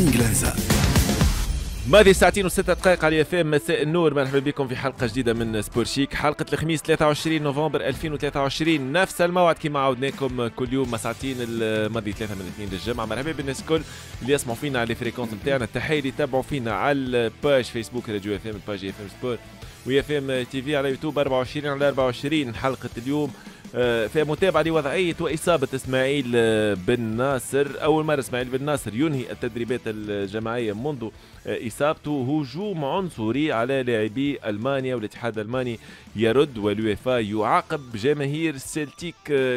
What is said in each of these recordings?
انجلنزا ماضي ساعتين وستة دقائق على فام مساء النور؟ مرحبا بكم في حلقة جديدة من سبور شيك. حلقة الخميس 23 نوفمبر 2023 نفس الموعد كما عودناكم كل يوم ساعتين الماضي ثلاثة من الاثنين للجمعة. مرحبا بالناس الكل اللي يسمعوا فينا على الفريكونس نتاعنا. التحية اللي يتابعوا فينا على الباج فيسبوك راديو إف إم الباج إف إم سبور ويا فام تي في على يوتيوب 24 على 24 حلقة اليوم في متابعة لوضعية وإصابة إسماعيل آه، بن ناصر. أول مرة إسماعيل بن ناصر ينهي التدريبات الجماعية منذ آه، إصابته. هجوم عنصري على لاعبي ألمانيا والاتحاد الألماني يرد واليوفا يعاقب جماهير سيلتيك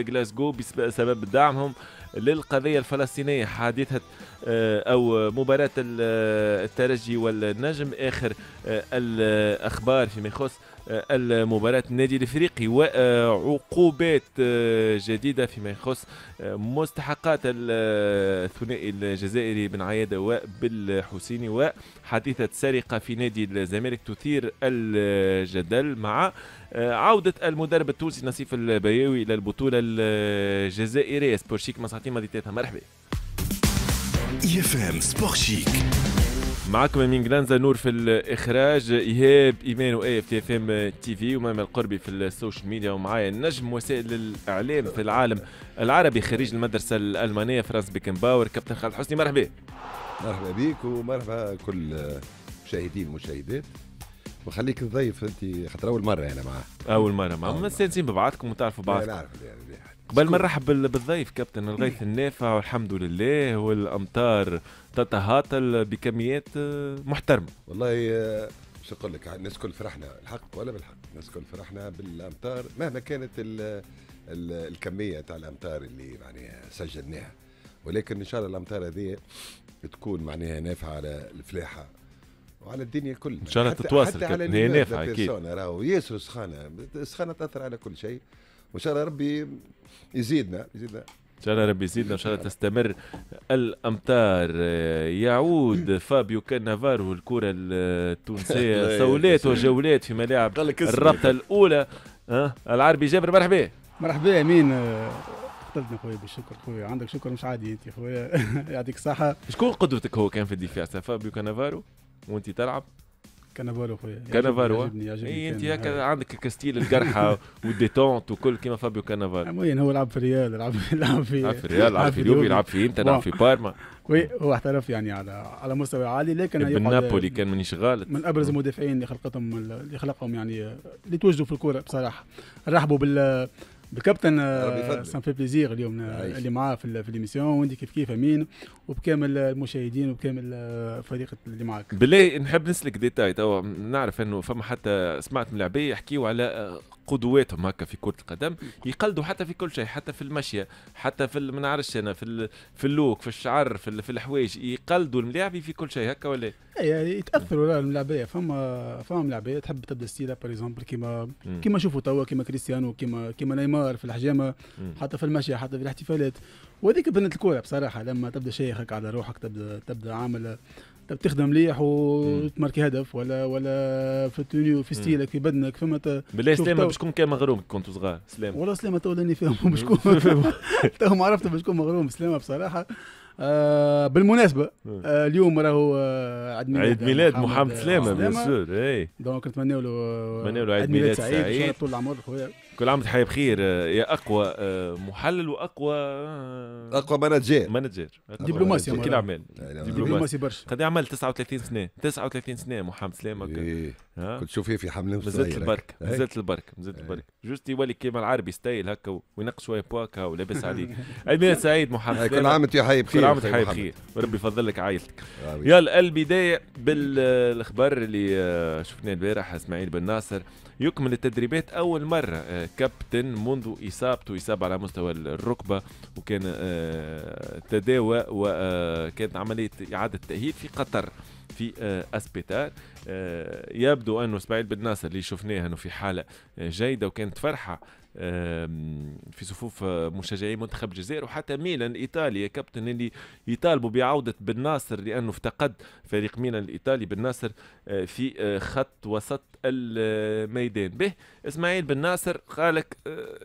غلاسكو بسبب دعمهم للقضية الفلسطينية. حادثة أو مباراة الترجي والنجم. آخر الأخبار فيما يخص المباراة النادي الإفريقي وعقوبات جديدة فيما يخص مستحقات الثنائي الجزائري بن عيادة وبالحسيني وحادثة سرقة في نادي الزمالك تثير الجدل مع عودة المدرب التونسي نصيف البياوي إلى البطولة الجزائرية. سبورشيك مساعتين مديتها مرحبا. إف إم سبور شيك معكم من جلانزا نور في الإخراج إيهاب إيمان واي اف تي إف إم تي في ومام القربي في السوشيال ميديا ومعايا نجم وسائل الإعلام في العالم العربي خريج المدرسة الألمانية فرانس بيكنباور. كابتن خالد حسني مرحبا. مرحبا بك ومرحبا كل مشاهدين ومشاهدات وخليك ضيف أنت خاطر أول مرة أنا معاه أول مرة معاه مستانسين ببعضكم وتعرفوا بعض. نعرف يعني قبل ما نرحب بالضيف كابتن الغيث النافع والحمد لله والامطار تتهاطل بكميات آه، محترمة. والله آه، شو أقول لك الناس كل فرحنا الحق ولا بالحق؟ الناس كل فرحنا بالامطار مهما كانت ال ال الكمية تاع الامطار اللي معناها سجلناها. ولكن إن شاء الله الامطار هذه تكون معناها نافعة على الفلاحة وعلى الدنيا كلها. إن شاء الله تتواصل حتى على هي نافعة أكيد. راهو. ياسر سخانة السخانه تأثر على كل شيء. وإن شاء الله ربي يزيدنا يزيدنا. إن شاء الله ربي يزيدنا إن شاء الله تستمر. الامطار يعود فابيو كانافارو الكرة التونسية صولات وجولات في ملاعب الرابطة الأولى. أه؟ العربي جابر مرحبا. مرحبا أمين. اختلفنا خويا بالشكر خويا. عندك شكر مش عادي أنت خويا. يعطيك الصحة. شكون قدوتك هو كان في الدفاع؟ فابيو كانافارو وأنت تلعب. كانافارو خويا. كانافارو يعجبني يعجبني اي أنت هكا عندك ك style القرحة وال détente وكل كيما فابيو كانافارو وين هو لعب في الريال لعب لعب في لعب في الريال لعب في اليوفي لعب في إنتر لعب في بارما وي هو احترف يعني على على مستوى عالي لكن ابن نابولي كان مانيش غالط من أبرز المدافعين اللي خلقتهم اللي خلقهم يعني اللي توجدوا في الكورة بصراحة. رحبوا بال بالكابتن ça fait plaisir اليوم اللي معاه في, في l'émission وأنت كيف كيف أمين؟ وبكامل المشاهدين وبكامل فريق اللي معك بالله نحب نسلك détail توا. نعرف إنه فما حتى سمعت من لعابية يحكيوا على قدواتهم هكا في كرة القدم يقلدوا حتى في كل شيء حتى في المشيه حتى في ما نعرفش أنا في في ال look في الشعر في, في الحوايج يقلدوا الملاعبي في كل شيء هكا ولا؟ اي يتأثروا الملاعبية فما فما ملاعبية تحب تبدأ stylé par exemple كيما كيما نشوفوا توا كيما كريستيانو كيما كيما نيمار في الحجامة حتى في المشي حتى في الاحتفالات. وهذيك بنت الكورة بصراحة لما تبدأ شايخ على روحك تبدا تبدأ عامل تخدم مليح وتماركي هدف ولا ولا في ال tenue في style ك في بدنك فما بالله سلامة بشكون كان مغروم كنتوا صغار سلامة والله سلامة تو لاني فاهم بشكون تو ما عرفت بشكون مغروم سلامة بصراحة. آه بالمناسبة آه اليوم راهو آه عيد ميلاد عيد ميلاد محمد سلامة bien sûr اي donc نتمنى له عيد ميلاد سعيد, سعيد. إن شاء الله طول العمر خويا. كل عام وانت بخير. يا أقوى محلل وأقوى أقوى manager manager دبلوماسي وكيل اعمال دبلوماسي برشا. قد عمل 39 سنة؟ 39 سنة محمد سلامه إيه. كنت تشوف فيه في حملة مازلت البرك مازلت البرك مازلت البرك juste يولي كيما العربي style هكا وينقص شوية بواكا ولابس عليه عيد ميلاد سعيد محمد كل عام وأنت حي بخير كل عام وأنت حي بخير. وربي يفضل لك عائلتك يلا البداية بالاخبار اللي شفناه البارح إسماعيل بن ناصر. يكمل التدريبات أول مرة كابتن منذ إصابته إصابة على مستوى الركبة وكان تداوى وكانت عملية إعادة تأهيل في قطر. في أسبيتال. يبدو أنه إسماعيل بن ناصر اللي شفناه أنه في حالة جيدة وكانت فرحة في صفوف مشجعي منتخب الجزائر وحتى ميلان إيطاليا. كابتن اللي يطالبوا بعودة بن ناصر لأنه افتقد فريق ميلان الإيطالي بن ناصر في خط وسط الميدان. به إسماعيل بن ناصر قالك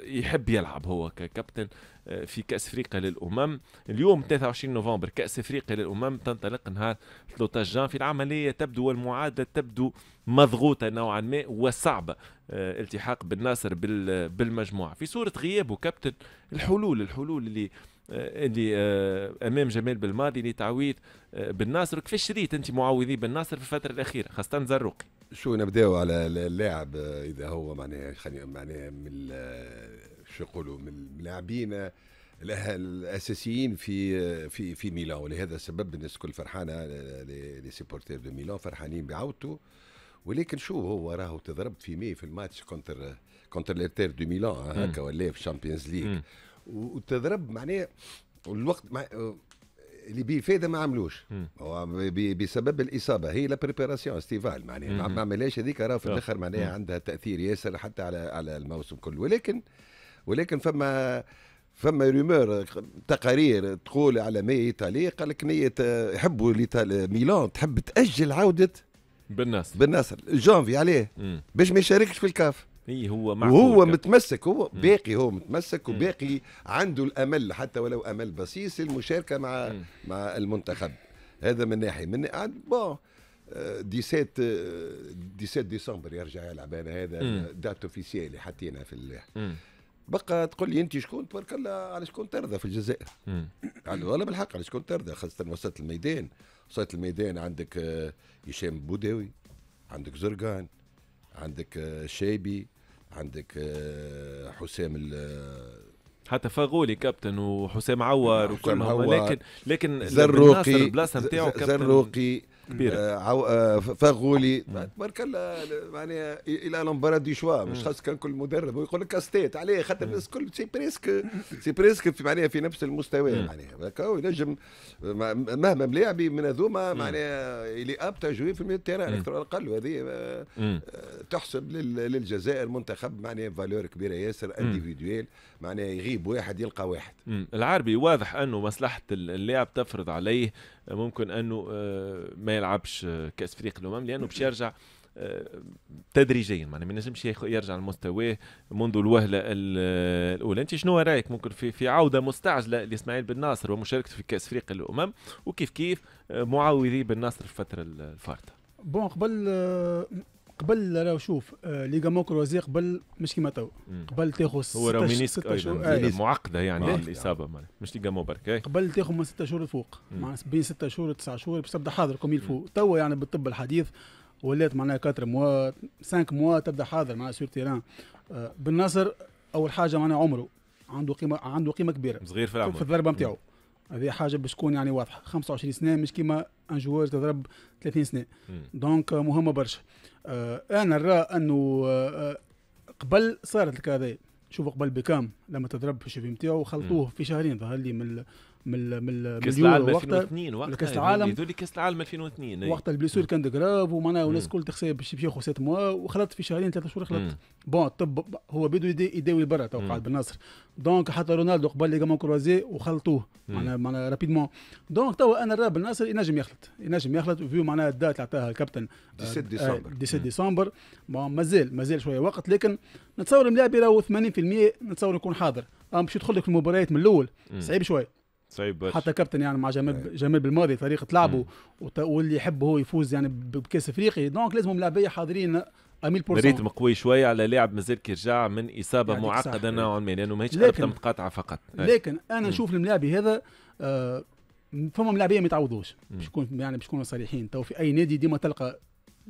يحب يلعب هو ككابتن. آه، في كأس أفريقيا للأمم. اليوم 23 نوفمبر كأس أفريقيا للأمم تنطلق نهار 13 جان في العملية. تبدو والمعادلة تبدو مضغوطة نوعا ما وصعبه آه، التحاق بن ناصر بالمجموعة. في صورة غيابه كابتن الحلول الحلول اللي آه، اللي أمام جمال بالماضي لتعويض بن ناصر. كيفاش ريت أنت معوضي بن ناصر في الفترة الأخيرة؟ خاصة زروقي. شو نبداو على اللاعب إذا هو معناها خلينا معناها من شو يقولوا من اللاعبين الأساسيين في في في ميلان. ولهذا السبب الناس الكل فرحانة les supporters de Milan فرحانين بعودته. ولكن شو هو راهو تضرب في مي في الماتش contre contre l'Inter de Milan هكا ولا في ال Champions League وتضرب معناها الوقت مع اللي بيه فايده ما عملوش. هو بسبب الإصابة. هي la préparation estivale معناها. ما عملهاش هذيك راه في الآخر معناها عندها تأثير ياسر حتى على على الموسم كله. ولكن ولكن فما فما rumeurs تقارير تقول على ما إيطالي قال لك نيه يحبوا ميلان تحب تأجل عودة بن ناصر. بن ناصر جانفي عليه. باش ما يشاركش في الكان. اي هو وهو متمسك هو مم. باقي هو متمسك وباقي عنده الأمل حتى ولو أمل بسيط المشاركة مع مم. مع المنتخب. هذا من ناحية. من bon 17 17 ديسمبر يرجع يلعب أنا هذا date officielle حطينا في بقى تقول لي انت شكون؟ تبارك الله على شكون ترضى في الجزائر. يعني والله بالحق على شكون ترضى؟ خاصة وسط الميدان. وسط الميدان عندك آه، هشام بوداوي عندك زرقان عندك آه، شيبي عندك آه، حسام حتى فاغولي كابتن وحسام عوار وكلهم لكن لكن زروقي البلاصة نتاعو كابتن زروقي كبير آه, آه، فغولي. تبارك الله معناها l'embarras du choix مش خاص كان كل مدرب ويقول لك insiste عليه خاطر الناس كل c'est presque c'est presque في معناها في نفس المستوى معناها. هو ينجم مهما ملاعبي من هذوما معناها اللي apte à jouer في ال milieu de terrain أكثر ولا أقل وهذه آه، آه، تحسب للجزائر منتخب معناها valeur كبيرة ياسر individuelle معناها يغيب واحد يلقى واحد. العربي واضح أنه مصلحة اللاعب تفرض عليه ممكن أنه ما يلعبش كأس افريقيا الأمم لأنه باش يرجع تدريجيا. يعني ما نجمش يرجع لمستواه منذ الوهلة الأولى. أنت شنو رأيك؟ ممكن في في عودة مستعجلة لإسماعيل بن ناصر ومشاركته في كأس افريقيا الأمم وكيف كيف معوضي بن ناصر في الفترة الفارطة؟ bon قبل قبل راهو شوف آه ligaments croisés قبل مش كيما تو. قبل تاخذ هو راهو ménisque أيضا معقدة يعني الإصابة مش ليغا برك قبل تاخذ من ستة شهور لفوق معناها بين ستة شهور وتسعة شهور باش تبدأ حاضر comme il faut توا يعني بالطب الحديث ولات معناها 4 موا 5 موا تبدأ حاضر معناها sur terrain آه بن ناصر أول حاجة معناها عمره. عنده قيمة عنده قيمة كبيرة. صغير في العمر. في الضربة نتاعو هذه حاجة باش تكون يعني واضحة. 25 سنة مش كيما un joueur تضرب 30 سنة. donc مهمة برشا. آه أنا نرى أنه آه قبل صارت لك هذا. شوف قبل بكام لما تضرب في الشوفي نتاعو خلطوه في شهرين. ظهر لي من من من كأس العالم 2002 وقتها كأس العالم. يقول كأس العالم 2002 وقت ال blessure كانت grave ومعناها والناس الكل تخسر باش ياخذ 7 mois وخلطت في شهرين ثلاثة شهور خلطت bon الطب هو بده يداوي برا تو قاعد بن ناصر. donc حتى رونالدو قبل les croisés وخلطوه معناها معناها rapidement donc توا أنا نرى بن ناصر ينجم يخلط. ينجم يخلط و vu معناها ال date اللي عطاها الكابتن 17 ديسمبر. 17 ديسمبر. مازال مازال شوية وقت لكن نتصور ملاعبي راهو 80% نتصور يكون حاضر. باش يدخل لك في المباريات من الأول صعيب شوية صعيب برشا حتى كابتن يعني مع جمال جمال بالماضي طريقه لعبه واللي يحب هو يفوز يعني بكأس افريقي donc لازم ملاعبيه حاضرين 100% rythme قوي شوية على لاعب مازال كيرجع من إصابة يعني معقدة نوعا ما لأنه ماهيش لكن متقاطعه فقط. لكن أنا نشوف الملاعبي هذا آه فما ملاعبيه ما يتعوضوش. باش نكون يعني باش نكونوا صريحين. تو في أي نادي ديما تلقى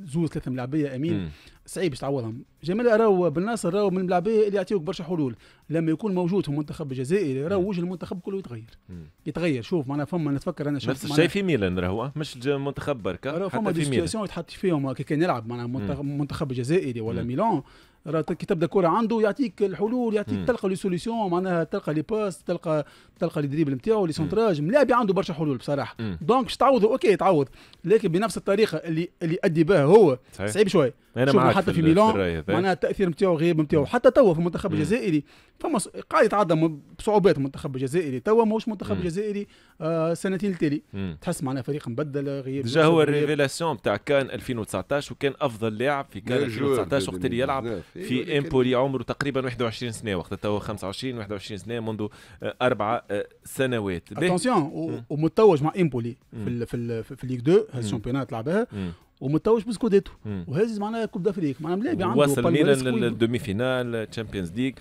زوز ثلاثة ملاعبيه أمين. صعيب باش تعوضهم. جمال راهو بالناصر راهو من الملاعبيه اللي يعطيوك برشا حلول. لما يكون موجود في المنتخب الجزائري راهو وجه المنتخب كله يتغير. مم. يتغير. شوف معناها فما نتفكر أنا نفس الشيء في ميلان راهو مش المنتخب بركة راهو فما des situations يتحط فيهم كي كان يلعب معناها منتخب الجزائري ولا مم. ميلان. راه كي تبدا كره عنده يعطيك الحلول يعطيك تلقى les solutions معناها تلقى les passes تلقى تلقى les dribbles نتاعو les centrages ملاعبي عنده برشا حلول بصراحة. donc باش تعوضه OK تعوض. لكن بنفس الطريقة اللي اللي أدي بها هو. صعيب شوية أنا معاك حتى في, في ميلان معناها التأثير نتاعو غياب نتاعو حتى توا في المنتخب الجزائري. فما قاعد يتعدى بصعوبات المنتخب الجزائري. توا ماهوش منتخب الجزائري آه سنتين التالي. تحس معناها فريق مبدل غياب déjà هو ال révélation تاع CAN 2019 وكان أفضل لاعب في CAN 2019 وقت اللي يلعب. في إمبولي عمره تقريبا 21 سنة وقت هو 25 21 سنة منذ آه، أربع آه، سنوات. attention ومتوج مع إمبولي. في ال في ال في ال Ligue 2 هذا ال championnat لعبها. ومتوج بسكوديتو. وهز معناها Coupe d'Afrique معناها ملاعب عنده وصل ميلان. لل demi finale Champions League آه،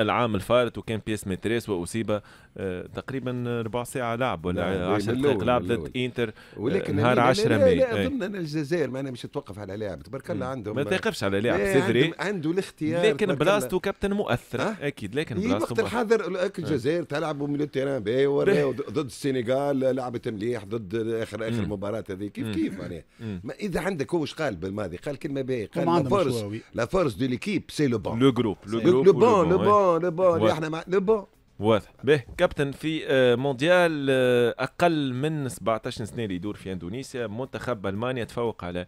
العام الفارط وكان pièce maîtresse واصيب آه، تقريبا ربع ساعة لعب ولا نعم، 10 من دقائق لعب ضد. إنتر ولكن نهار لا- 10 لا- ماي. أي. أظن أن الجزائر معناها مش توقف على لاعب تبارك الله عندهم ما تقفش على لاعب لا، c'est vrai عنده- عنده الاختيار لكن. بلاصتو كابتن مؤثر أه؟ أكيد لكن بلاصتو وقت مؤثر. الحاضر الأك- الجزائر تلعب milieu terrain ضد السنغال لعبت مليح ضد اخر آخر. مباراة هذه كيف. كيف معناها. ما إذا عندك هو قال بالماضي قال كلمة باهي قال la force. la force de l'équipe c'est le banc le groupe le banc le. banc le banc اللي. إحنا مع le banc واضح. به كابتن في آه، مونديال آه، أقل من 17 سنة اللي يدور في إندونيسيا منتخب ألمانيا تفوق على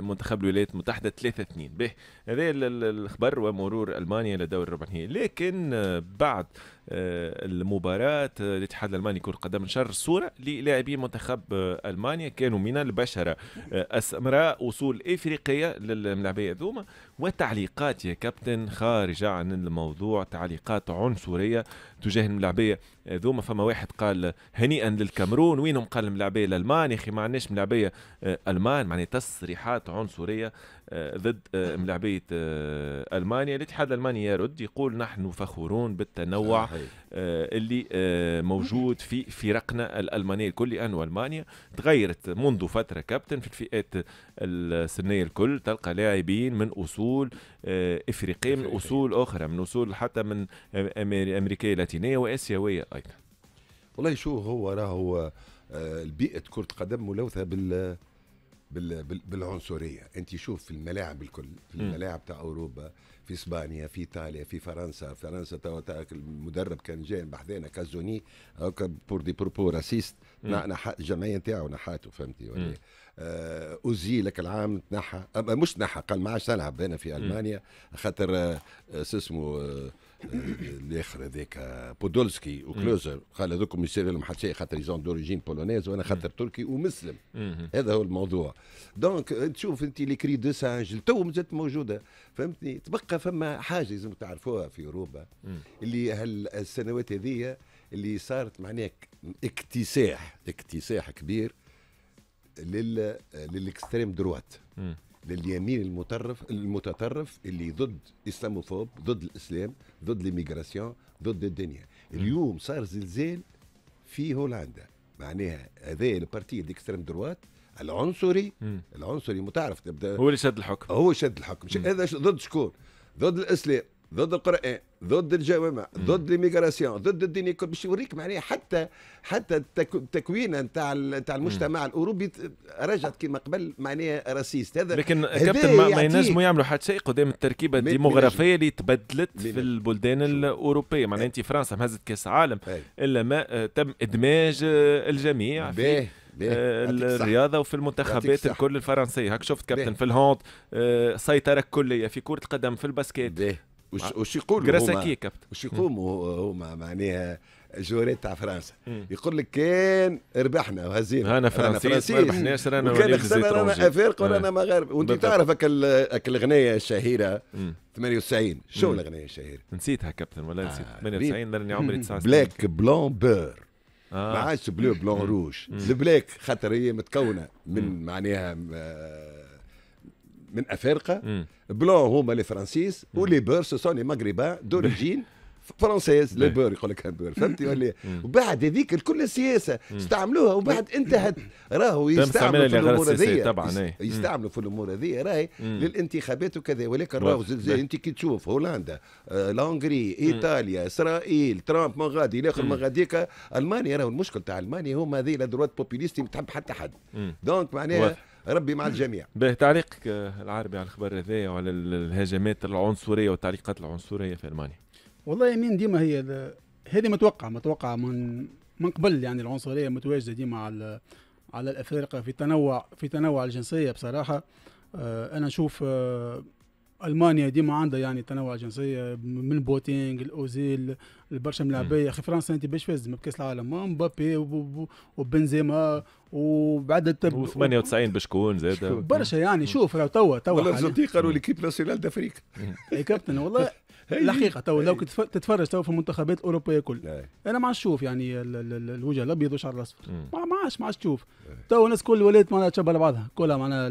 منتخب الولايات المتحدة 3 2 به هذا ال- ال- الخبر ومرور ألمانيا لدور النهائي لكن آه، بعد آه، المباراة آه، الاتحاد الألماني كرة قدم نشر الصورة للاعبين منتخب ألمانيا. كانوا من البشرة السمراء أصول إفريقية للملاعبية ذوما وتعليقات يا كابتن خارجة عن الموضوع تعليقات عنصرية تجاه الملاعبية ذوما فما واحد قال هنيئا للكاميرون وينهم قال الملاعبية الألمان يا أخي ما عندناش ملاعبية آه، ألمان معناها تصريحات عنصرية. آه، ضد آه، ملاعبية آه، ألمانيا الاتحاد الألماني يرد يقول نحن فخورون بالتنوع صحيح. آه، اللي آه، موجود في فرقنا الألمانية الكل لأنه ألمانيا تغيرت منذ فترة كابتن في الفئات السنية الكل تلقى لاعبين من أصول آه، إفريقية من. أصول أخرى من أصول حتى من أمريكية لاتينية وآسيوية أيضا والله شو هو راهو آه، البيئة كرة قدم ملوثة بال بال بال- بالعنصرية. أنت شوف في الملاعب الكل في. الملاعب تاع أوروبا في إسبانيا في إيطاليا في فرنسا فرنسا المدرب كان جاي بحذانا كازوني pour des propos racistes الجمعية نتاعو نحاته فهمتي ولا؟ آه، أوزيل لك العام تنحى مش نحى قال ما عادش نلعب أنا في ألمانيا خاطر آه، آه، شو اسمه الآخر هذاك بودولسكي وكلوزه قال هذوكم يصير لهم حتى شيء خاطر ils sont d'origine polonaise وأنا خاطر تركي ومسلم. هذا هو الموضوع. donc تشوف أنت les cris de singe تو مازالت موجودة. فهمتني؟ تبقى فما حاجة لازم تعرفوها في أوروبا. اللي هالسنوات هذية اللي صارت معناها اكتساح اكتساح كبير لل لل extrême droite. لليمين المتطرف المتطرف اللي ضد islamophobe ضد الإسلام ضد l'immigration ضد الدنيا. اليوم صار زلزال في هولندا. معناها هذا ال parti d'extrême droite العنصري مم. العنصري متعرف تبدا هو اللي شد الحكم. هو شد الحكم. هذا ضد شكون؟ ضد الإسلام. ضد القرآن ضد الجوامع ضد l'immigration ضد الدنيا كل باش يوريك معناها حتى حتى التك- التكوين نتاع نتاع المجتمع الأوروبي رجعت كما قبل معناها raciste هذا لكن كابتن ما, ينجموا يعملوا حتى شيء قدام التركيبة الديموغرافية اللي تبدلت في. البلدان. الأوروبية معناها أنت فرنسا مهزت كاس عالم. إلا ما آه، تم إدماج آه، الجميع في آه،. الرياضة وفي المنتخبات. الكل الفرنسية هاك شفت كابتن. في ال hand سيطرة كلية في كرة القدم في الباسكيت باهي وش وش يقولوا هما؟ كي كابتن. وش يقوموا هما معناها جوريت تاع فرنسا. يقول لك كان ربحنا وهزينا. أنا فرنسيس ما ربحناش رانا وكان خسرنا رانا. أفارقة آه. ورانا مغاربه وأنت. تعرف هاك الاغنيه الشهيرة؟ مم. 98 شو. الاغنيه الشهيرة؟ نسيتها كابتن ولا نسيت. آه، 98 لأني عمري 9 سنين بلاك بلون ما آه. عادش بلو بلون روج. البلاك خاطر هي متكونة من معناها آه، من أفارقة مم. blanc هما les Français و les beurs ce sont les Maghrébins d'origine française les. beurs يقول لك beurs فهمتي ولا. وبعد هذيك الكل سياسه استعملوها وبعد انتهت راهو تم يستعملوا في الأمور هذيا طبعاً،. يستعملوا في الأمور هذيا راهي. للانتخابات وكذا ولكن راهو. انت كي تشوف هولندا آه، l'Hongrie إيطاليا إسرائيل ترامب ما غادي الآخر ما غاديك ألمانيا راهو المشكل تاع ألمانيا هما هذه الادوات populistes ما تحب حتى حد. donc معناها. ربي مع الجميع. به تعليقك آه، العربي على الخبر هذايا وعلى ال- الهجمات العنصرية والتعليقات العنصرية في ألمانيا؟ والله يمين ديما هي ال- هذه متوقع متوقع من من قبل يعني العنصرية متواجدة ديما على على الأفارقة في تنوع في تنوع الجنسية بصراحة. آه أنا نشوف آه ألمانيا ديما عندها يعني تنوع جنسيه من بواتينغ الأوزيل البرشا ملاعبيه يا أخي فرنسا أنت باش فاز بكاس العالم مبابي وبنزيما وبعد و 98 بشكون زاد. برشا يعني شوف راه توا توا الارجنتين قالوا l'équipe nationale d'Afrique يا كابتن والله الحقيقة تو لو كنت تتفرج تو في المنتخبات الأوروبية كل. أنا ما عادش نشوف يعني الوجه الأبيض والشعر الأصفر. ما عادش ما عادش تشوف. تو الناس كل ولات معناها تشبه لبعضها. كلها معناها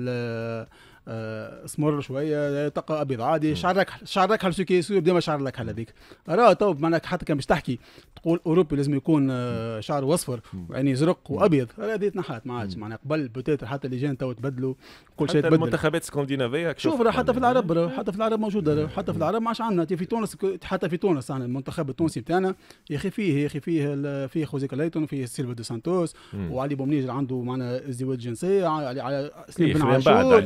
اسمر شوية تلقى ابيض عادي شعرك شعرك هل سوكي يصير ديما شعر لك هذيك راه تو معناك حتى كان باش تحكي تقول أوروبي لازم يكون آه، شعره اصفر يعني زرق وأبيض. هذه تنحات ما عادش معناها قبل peut-être حتى اللجان تو تبدلوا كل شيء تبدل. المنتخبات السكندنافية شوف راه حتى في العرب حتى في العرب موجودة حتى في العرب ما عادش عندنا. في تونس حتى في تونس إحنا المنتخب التونسي بتاعنا يا أخي فيه يا أخي فيه فيه جوزي كلايتون وفيه سيلفا دو سانتوس وعلي بومنيجل عنده معنا ازدواج جنسيه على على سليم بن عاشور.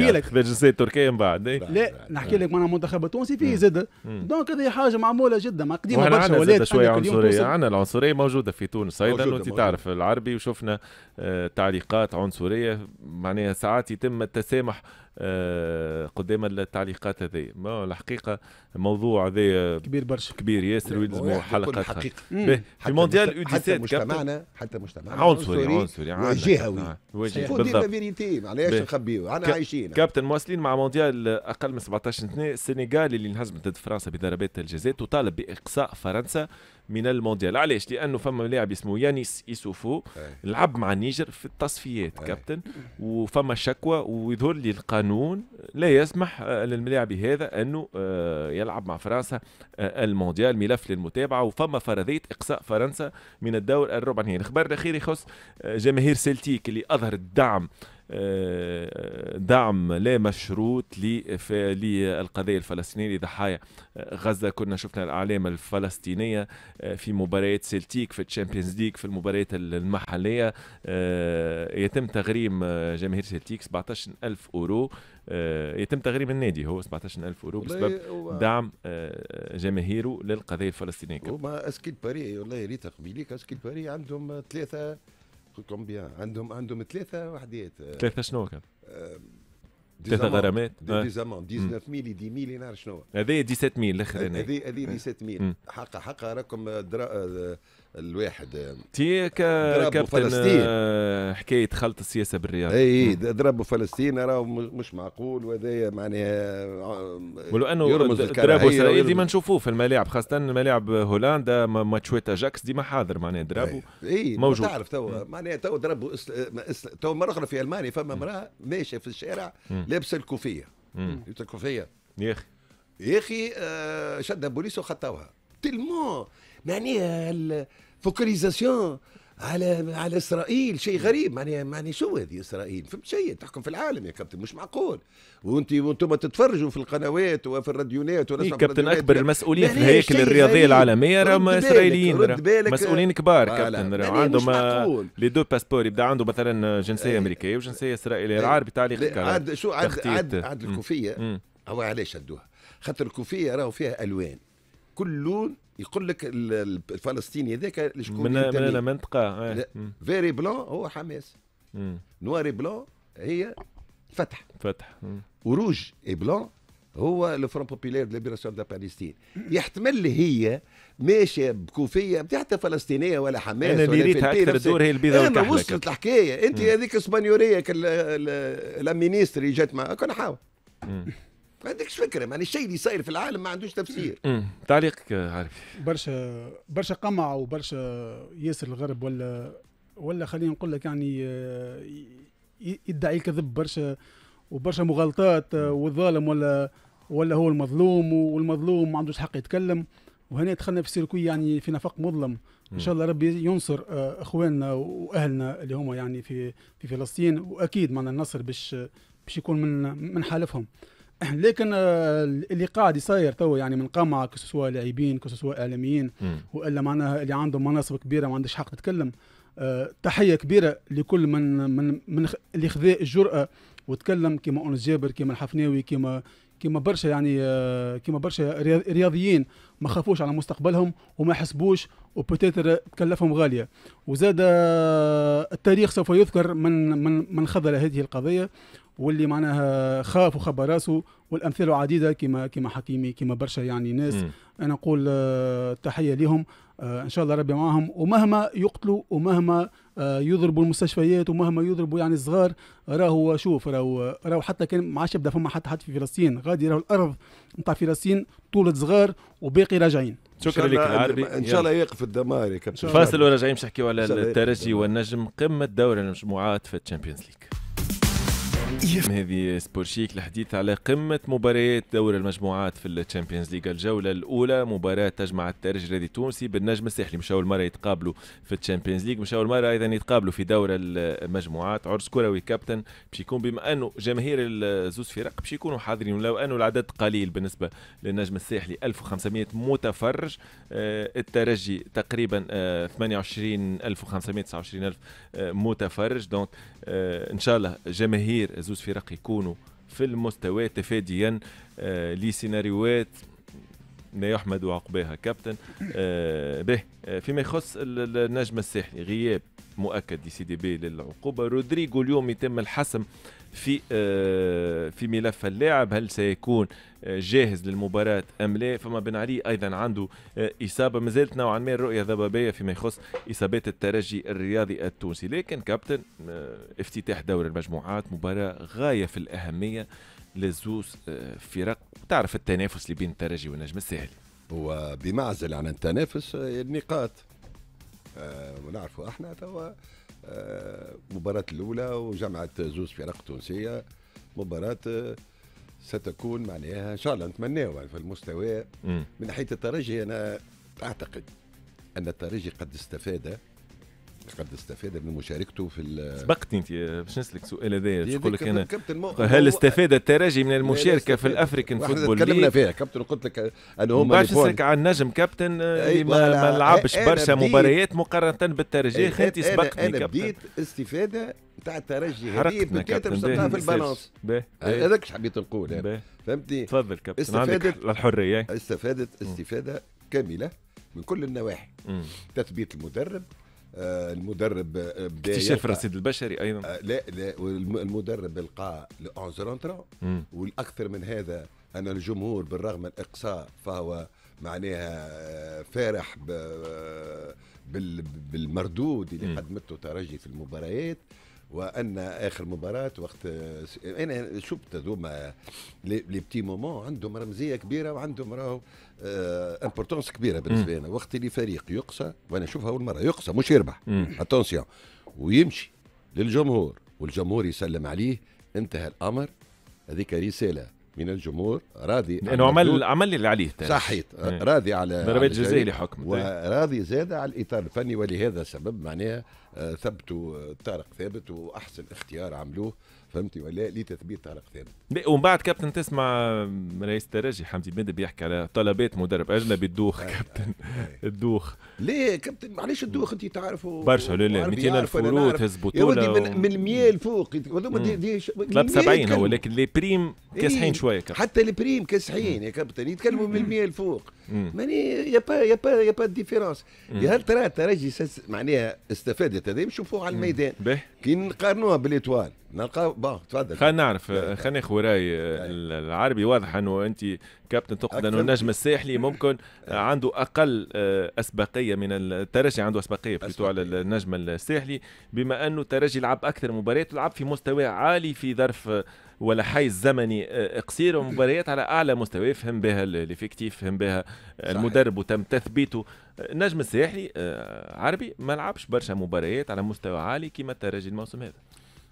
نحكي لك. الجنسيه التركيه من بعد. لا نحكي لك معنا المنتخب التونسي فيه زاد. donc هذه حاجة معمولة جدا ما قديمة برشا ولات شوية عنصرية. عندنا العنصريه موجودة في تونس أيضا وأنت تعرف العربي وشفنا آه، تعليقات عنصرية معناها ساعات يتم التسامح آه، قدام التعليقات هذه. ما الحقيقة موضوع هذا كبير برشا. كبير ياسر ويلزموا حلقات حقيقة. في مونديال يو حتى مجتمعنا حتى مجتمعنا عنصري عنصري وجهوي آه، بالضبط. vérité معليش نخبيو أنا عايشين. كابتن مواصلين مع مونديال أقل من 17 سنه السنغال اللي انهزمت ضد فرنسا بضربات الجزاء تطالب بإقصاء فرنسا من المونديال. علاش؟ لأنه فما لاعب اسمه يانيس إيسوفو لعب مع النيجر في التصفيات كابتن. وفما شكوى ويظهر لي القانون لا يسمح آه، للملاعب هذا أنه آه، يلعب مع فرنسا آه، المونديال ملف للمتابعة. وفما فرضية إقصاء فرنسا من الدور الربع نهائي الخبر الأخير يخص جماهير سلتيك اللي أظهرت دعم دعم لا مشروط للقضية الفلسطينية. لضحايا غزة كنا شفنا الأعلام الفلسطينية في مباريات سيلتيك في ال Champions League في المباريات المحلية. يتم تغريم جماهير سيلتيك 17 ألف أورو. يتم تغريم النادي هو 17 ألف أورو بسبب دعم جماهيره للقضية الفلسطينية. هما أسكيل باري والله ريت قبيليك أسكيل باري عندهم ثلاثة كومبيان عندهم عندهم ثلاثة وحدات. ثلاثة شنو كان؟ ثلاثة غرامات؟ دي زامون 19000 10000 نعرف شنو هذه 17000 الاخرانيه هذه هذه 17000 حقا حقا راكم الواحد. تي كابتن آه، حكاية خلط السياسة بالرياضه إي ضربوا فلسطين راهو مش معقول وهذا معناها ولو أنه ضربوا اسرائيل ديما نشوفوه في الملاعب خاصة ملاعب هولندا ماتشويتا جاكس ديما حاضر معناها ضربوا. إي موجود. تعرف تو معناها تو ضربوا تو مرة أخرى في ألمانيا فما امرأة ماشية في الشارع لابسة الكوفية. لابسة الكوفية. يا أخي. يا أخي آه شدها بوليس وخطوها تلمون معناها فوكاليزاسيون على على إسرائيل شيء غريب. معني معني شو هذه إسرائيل؟ فهمت شيء؟ تحكم في العالم يا كابتن مش معقول. وأنت وأنتم تتفرجوا في القنوات وفي الراديونات إيه كابتن أكبر المسؤولين في الهيكل الرياضية العالمية راهم إسرائيليين. مسؤولين كبار كابتن. عندهم les deux passeports يبدأ عنده مثلا جنسية. أمريكية وجنسية إسرائيلية. العربي تعليق عاد شو عاد عاد, عاد الكوفية. هو علاش شدوها خاطر الكوفية راهو فيها ألوان. كل لون يقول لك الفلسطيني هذاك شكون من من المنطقة vert بلون هو حماس. نواري بلون هي فتح. فتح. وروج اي بلون هو لو فرون بوبيلير ليبراسيون دو باليستين يحتمل هي ماشية بكوفية حتى فلسطينية ولا حماس أنا اللي ريتها أكثر الدور هي البيضاء والكحلة وصلت الحكاية. أنت هذيك اسبانيوريه لا مينيستري جات معك كنا حاول ما عندكش فكرة يعني الشيء اللي صاير في العالم ما عندوش تفسير. تعليقك عارف. برشا برشا قمع وبرشا ياسر الغرب ولا ولا خلينا نقول لك يعني آه، يدعي الكذب برشا وبرشا مغالطات آه، والظالم ولا ولا هو المظلوم والمظلوم ما عندوش حق يتكلم. وهنا دخلنا في سيركوي يعني في نفق مظلم. إن شاء الله ربي ينصر آه، إخواننا وأهلنا اللي هما يعني في في فلسطين. وأكيد معنا النصر باش باش يكون من من حالفهم. لكن آه، اللي قاعد يصير تو يعني من قمع كسوا لاعبين كسوا إعلاميين وإلا معناها اللي عندهم مناصب كبيرة ما عندش حق تتكلم. أه تحية كبيرة لكل من من من اللي خذا الجرأة وتكلم كما أونس جابر كما الحفناوي كما كما برشا يعني آه، كما برشا رياضيين ما خافوش على مستقبلهم وما حسبوش وبوتيتر تكلفهم غالية. وزاد آه، التاريخ سوف يذكر من من من خذل هذه القضية. واللي معناها خاف وخبى راسه والأمثلة عديدة كما كما حكيمي كما برشا يعني ناس. مم. أنا نقول آه، تحية لهم آه، إن شاء الله ربي معاهم. ومهما يقتلوا ومهما آه، يضربوا المستشفيات ومهما يضربوا يعني الصغار راهو شوف راهو راهو حتى كان ما عادش يبدأ فما حتى حد في فلسطين. غادي راهو الأرض نتاع فلسطين طولة صغار وباقي راجعين. شكرا لك العربي. إن شاء الله يقف الدمار يا كابتن. فاصل وراجعين باش نحكيو على الترجي. والنجم قمة دوري المجموعات في ال Champions League. هذه سبورشيك الحديث على قمة مباريات دور المجموعات في ال Champions League الجولة الأولى. مباراة تجمع الترجي التونسي بالنجم الساحلي مش أول مرة يتقابلوا في ال Champions League مش أول مرة أيضا يتقابلوا في دور المجموعات. عرس كروي كابتن باش يكون بما أنه جماهير الزوز فرق باش يكونوا حاضرين ولو أنه العدد قليل بالنسبة للنجم الساحلي 1500 متفرج. آه، الترجي تقريبا آه، 28500 29000 آه، متفرج. donc إن شاء الله جماهير زوز فرق يكونوا في المستوى تفاديا آه، لسيناريوهات لا يحمد عقباها. كابتن آه، به آه، فيما يخص ال- ال- النجم الساحلي غياب مؤكد دي سي دي بي للعقوبة. رودريجو اليوم يتم الحسم في آه، في ملف اللاعب هل سيكون آه، جاهز للمباراة أم لا؟ فما بن علي أيضا عنده آه، إصابة ما زالت نوعا ما الرؤية ضبابية فيما يخص إصابات الترجي الرياضي التونسي. لكن كابتن افتتاح دور المجموعات مباراة غاية في الأهمية للزوز فرق. تعرف التنافس اللي بين الترجي والنجم الساحلي؟ وبمعزل عن التنافس النقاط. ونعرفوا إحنا توا مباراة الأولى وجمعت زوز فرق تونسية. مباراة آه، ستكون معناها إن شاء الله نتمناها في المستوى. من ناحية الترجي أنا أعتقد أن الترجي قد استفاد. قد استفاد من مشاركته في ال- سبقتني انت باش نسلك سؤال هذا باش نقول لك أنا هل استفاد الترجي من المشاركة في. ال African Football تكلمنا فيها. كابتن قلت لك ومن هما فوق- نسلك على النجم كابتن آه، اللي ما, ما لعبش برشا مباريات مقارنة بالترجي انت سبقتني أنا كابتن. بديت استفادة نتاع الترجي هذه بديت باش في. ال balance. هذاك حبيت نقول. فهمتني؟ تفضل كابتن. استفادت- الحرية. استفادت استفادة كاملة من كل النواحي. تثبيت المدرب المدرب آه، بدا اكتشاف الرصيد البشري أيضا آه لا لا المدرب لقى l'onze rentrant مم. والأكثر من هذا أن الجمهور بالرغم من الإقصاء فهو معناها فرح بالمردود. اللي قدمته ترجي في المباريات وأن آخر مباراة وقت أنا شفت هذوما les petits moments عندهم رمزية كبيرة وعندهم راهو importance كبيرة بالنسبة لنا وقت اللي فريق يقصى وأنا أشوفها أول مرة يقصى مش يربح. attention ويمشي للجمهور والجمهور يسلم عليه انتهى الأمر هذيك رسالة من الجمهور راضي لأنه عمل. عمل اللي عليه الترجي. صحيت. راضي على ضربات جزاء حكمت وراضي زاد على الإطار الفني ولهذا السبب معناها آه، ثبتوا آه، طارق ثابت وأحسن اختيار عملوه فهمتي؟ ولا لتثبيت طارق ثابت. لا، ومن بعد كابتن تسمع رئيس الترجي حمدي بن بيحكي على طلبات مدرب أجنبي الدوخ كابتن الدوخ. ليه كابتن؟ معليش الدوخ انت تعرفوا برشا لا لا وعربي 200 الف نعرف. تهز يا ودي بطوله من, من المية الفوق. هذوما دي, مم. دي ش- طلب المية 70 هو. لكن لي بريم كاسحين إيه. شوية كابتن. حتى البريم كاسحين يا كابتن. يتكلموا من المية الفوق. مم. ماني يا با يا با يا با ديفيرونس هل ترى الترجي معناها استفادت هذا نشوفوه على الميدان. كي نقارنوها ب l'Étoile نلقاو bon تفضل. خلينا نعرف. خلينا ناخذ راي آه، العربي واضح إنه أنت كابتن تقصد أنه. النجم الساحلي ممكن عنده أقل آه، أسبقية من الترجي عنده أسبقية plutôt على. النجم الساحلي بما أنه الترجي لعب أكثر مباريات ولعب في مستوى عالي في ظرف آه، ولا حيز زمني آه، قصير ومباريات على أعلى مستوى فهم بها ال effectif فهم بها صحيح. المدرب وتم تثبيته آه، النجم الساحلي آه، عربي ما لعبش برشا مباريات على مستوى عالي كما الترجي الموسم هذا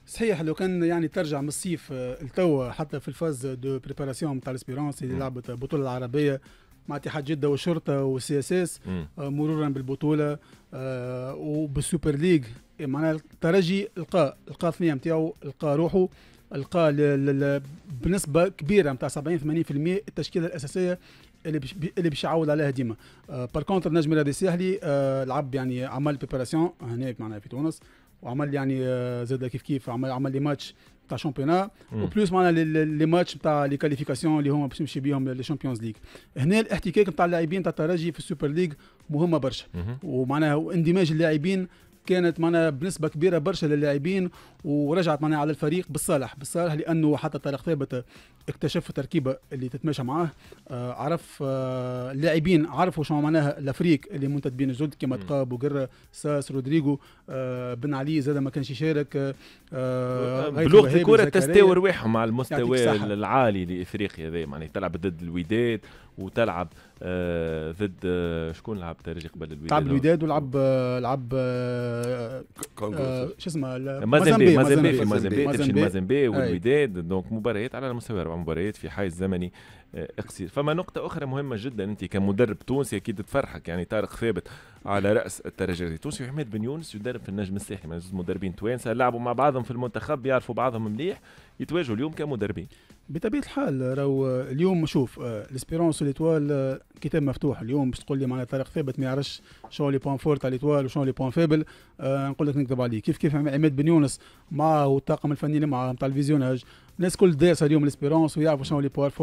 صحيح لو كان يعني ترجع من الصيف آه، لتوا حتى في ال phase de préparation نتاع ال Espérance اللي. لعبت البطولة العربية مع اتحاد جدة والشرطه وال CSS. آه، مرورا بالبطولة آه، وبال Super League معناها الترجي لقى لقى الثنيه نتاعو لقى روحه لقى ل- ل- ل- بنسبة كبيرة نتاع 70 80% التشكيلة الأساسية اللي بش اللي باش يعول عليها ديما آه par contre نجم الرياضي الساحلي آه لعب يعني عمل préparation هنا معناها في تونس وعمل يعني آه زاد كيف كيف عمل عمل les matchs تاع championnat. و plus معناها les- matchs نتاع les qualifications اللي هما باش نمشي بيهم لل Champions League هنا الاحتكاك نتاع اللاعبين تاع الترجي في ال Super League مهمة برشا. ومعناها اندماج اللاعبين كانت معنا بنسبة كبيرة برشا للاعبين ورجعت معنا على الفريق بالصالح بالصالح لأنه حتى طارق ثابت اكتشف التركيبه اللي تتماشى معاه. آه عرف آه اللاعبين عرفوا شنو معناها الأفريق اللي منتدبين. جدد كما تقاب وقرة ساس رودريجو آه بن علي زاد ما كانش يشارك آه, آه، بلغه الكرة تستوي رواحهم مع المستوى العالي لإفريقيا هذا معناها تلعب ضد الوداد وتلعب آه ضد آه شكون لعب ترجي قبل الوداد؟ لعب الوداد ولعب آه لعب آه آه شو اسمه مازامبي مازامبي في مازامبي تمشي والوداد donc مباريات على مستوى أربع مباريات في حيز زمني آه قصير فما نقطة أخرى مهمة جدا أنت كمدرب تونسي أكيد تفرحك يعني طارق ثابت على رأس الترجي التونسي وعماد بن يونس يدرب في النجم الساحلي. من مدربين توانسة لعبوا مع بعضهم في المنتخب يعرفوا بعضهم مليح. يتواجهوا اليوم كمدربين. بطبيعة الحال راهو اليوم شوف ال Espérance l'Étoile كتاب مفتوح. اليوم باش تقول لي معناها طارق ثابت ما يعرفش شنو les points forts تاع l'Étoile وشنو les points faibles آه نقول لك نكذب عليه كيف كيف عماد بن يونس معه والطاقم الفني اللي معاه نتاع ال visionnage الناس كل دارسة اليوم ال Espérance ويعرفوا شنو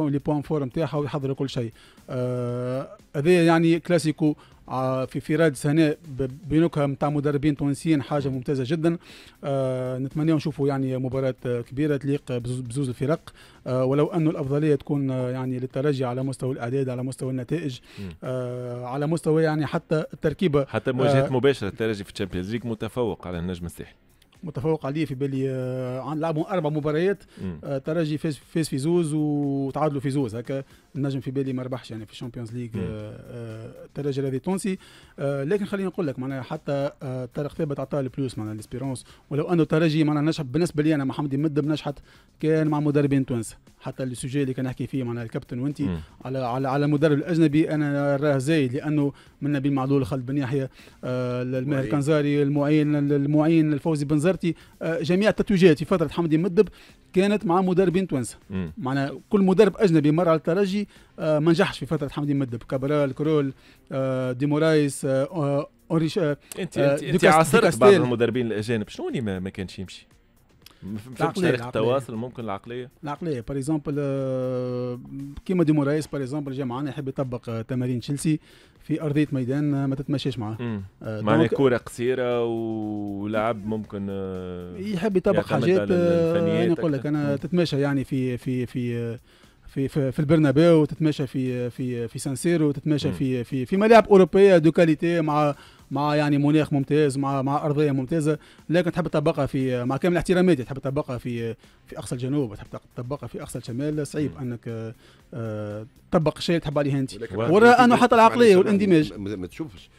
les points forts نتاعها ويحضروا كل شيء. هذا آه يعني كلاسيكو. في في رادس هنا بنكهه نتاع مدربين تونسيين حاجة ممتازة جدا. آه نتمنى نشوفوا يعني مباراة كبيرة تليق بزوز الفرق. آه ولو انه الأفضلية تكون يعني للترجي على مستوى الأعداد على مستوى النتائج. آه على مستوى يعني حتى التركيبه حتى مواجهات آه مباشرة الترجي في ال Champions League متفوق على النجم الساحلي. متفوق عليه في بالي آه لعبوا أربع مباريات آه ترجي فاز فاز في زوز وتعادلوا في زوز. هكا النجم في بالي ما ربحش يعني في ال Champions League الترجي الذي التونسي آه لكن خليني نقول لك معناها حتى آه طارق ثابت عطاه ال plus معناها ال Espérance. ولو أنه الترجي معناها نجح بالنسبة لي أنا مع حمدي مدب نجحت كان مع مدربين تونس. حتى ال sujet اللي كان نحكي فيه معناها الكابتن. وأنت على على على المدرب الأجنبي أنا راه زايد لأنه من نبيل معلول خالد بن يحيى آه الماهر كنزاري المعين المعين الفوزي بن زرتي آه جميع التتويجات في فترة حمدي مدب كانت مع مدربين توانسه معناها كل مدرب أجنبي مر على الترجي آه ما نجحش في فترة حمدي مدب. كابرال كرول آه دي مورايس آه اوريش آه انت انت, أنت عاصرت بعض المدربين الأجانب. شنو اللي ما, ما كانش يمشي؟ في تاريخ التواصل ممكن العقلية؟ العقلية. par exemple كيما دي مورايس par exemple جا معنا يحب يطبق تمارين تشيلسي في أرضية ميدان ما تتمشاش معاه. آه معناها كورة قصيرة ولعب ممكن آه يحب يطبق حاجات يعني نقول لك أنا تتماشى يعني في في في في في, في البرنابيو تتماشى في في في سانسيرو تتماشى في في في ملاعب أوروبية de qualité مع مع يعني مناخ ممتاز مع مع أرضية ممتازة لكن تحب تطبقها في مع كامل احتراماتي تحب تطبقها في في أقصى الجنوب تحب تطبقها في أقصى الشمال. صعيب أنك أه تطبق شيء تحب عليه أنت. ورا أنه حتى العقلية والاندماج. ما تشوفش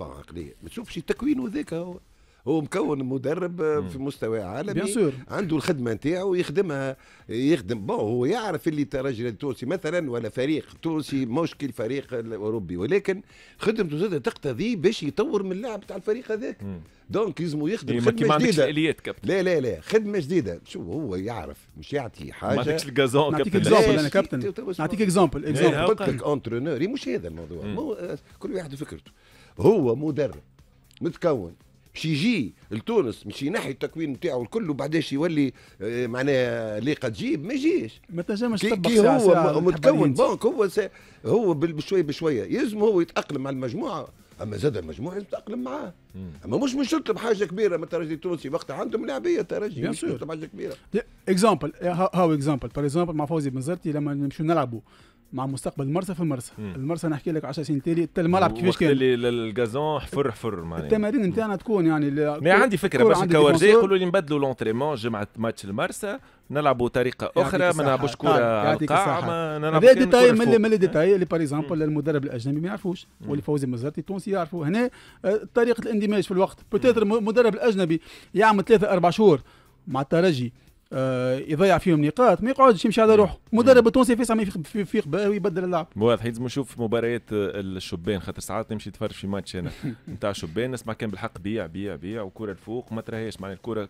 عقلية ما تشوفش تكوينه ذاك هو. هو مكون مدرب في مستوى عالمي عنده الخدمه نتاعو يخدمها يخدم بون هو يعرف اللي الترجي التونسي مثلا ولا فريق تونسي مشكل فريق الاوروبي ولكن خدمته زاد تقتضي باش يطور من اللعب تاع الفريق هذاك donc لازم يخدم خدمه جديده اليات كابتن لا لا لا خدمه جديده شو هو يعرف مش يعطي حاجة ما عندكش ال gazon نعطيك exemple أنا كابتن نعطيك exemple exemple قلت لك entraîneur مش هذا الموضوع كل واحد وفكرته هو مدرب متكون باش يجي لتونس باش ينحي التكوين نتاعو الكل وبعداش يولي معناها ليقه تجيب ما يجيش. ما تنجمش تطبق كي هو متكون donc هو هو بشويه بشوية. يلزم هو يتأقلم مع المجموعة. أما زاد المجموعة لازم تتاقلم معاه أما مش مش تطلب حاجة كبيره من الترجي التونسي وقتها عندهم لاعبية ترجي مش تطلب حاجة كبيرة. exemple هاو exemple par exemple مع فوزي البنزرتي لما نمشوا نلعبوا مع مستقبل المرسى في المرسى المرسى نحكي لك 10 سنين تالي الملعب كيفاش كان اللي ال gazon حفر حفر معناها. التمارين نتاعنا تكون يعني ما عندي فكرة باش كورجي يقولوا لي نبدلوا l'entraînement جمعة ماتش المرسى نلعبوا طريقة أخرى ما نلعبوش كورة القاع هذا détail من من ال détail اللي par exemple المدرب الأجنبي ما يعرفوش واللي فوزي البنزرتي التونسي يعرفوا. هنا طريقة الاندماج في الوقت. peut-être المدرب الأجنبي يعمل ثلاثة أربع شهور مع الترجي آه يضيع فيهم نقاط ما يقعدش يمشي على روحه. مدرب التونسي في ما يفيق بقى ويبدل اللعب واضح لازم نشوف مباريات الشبان خاطر ساعات نمشي نتفرج في ماتش أنا نتاع شبان نسمع كان بالحق بيع بيع بيع وكرة الفوق ما ترهيش معناها الكرة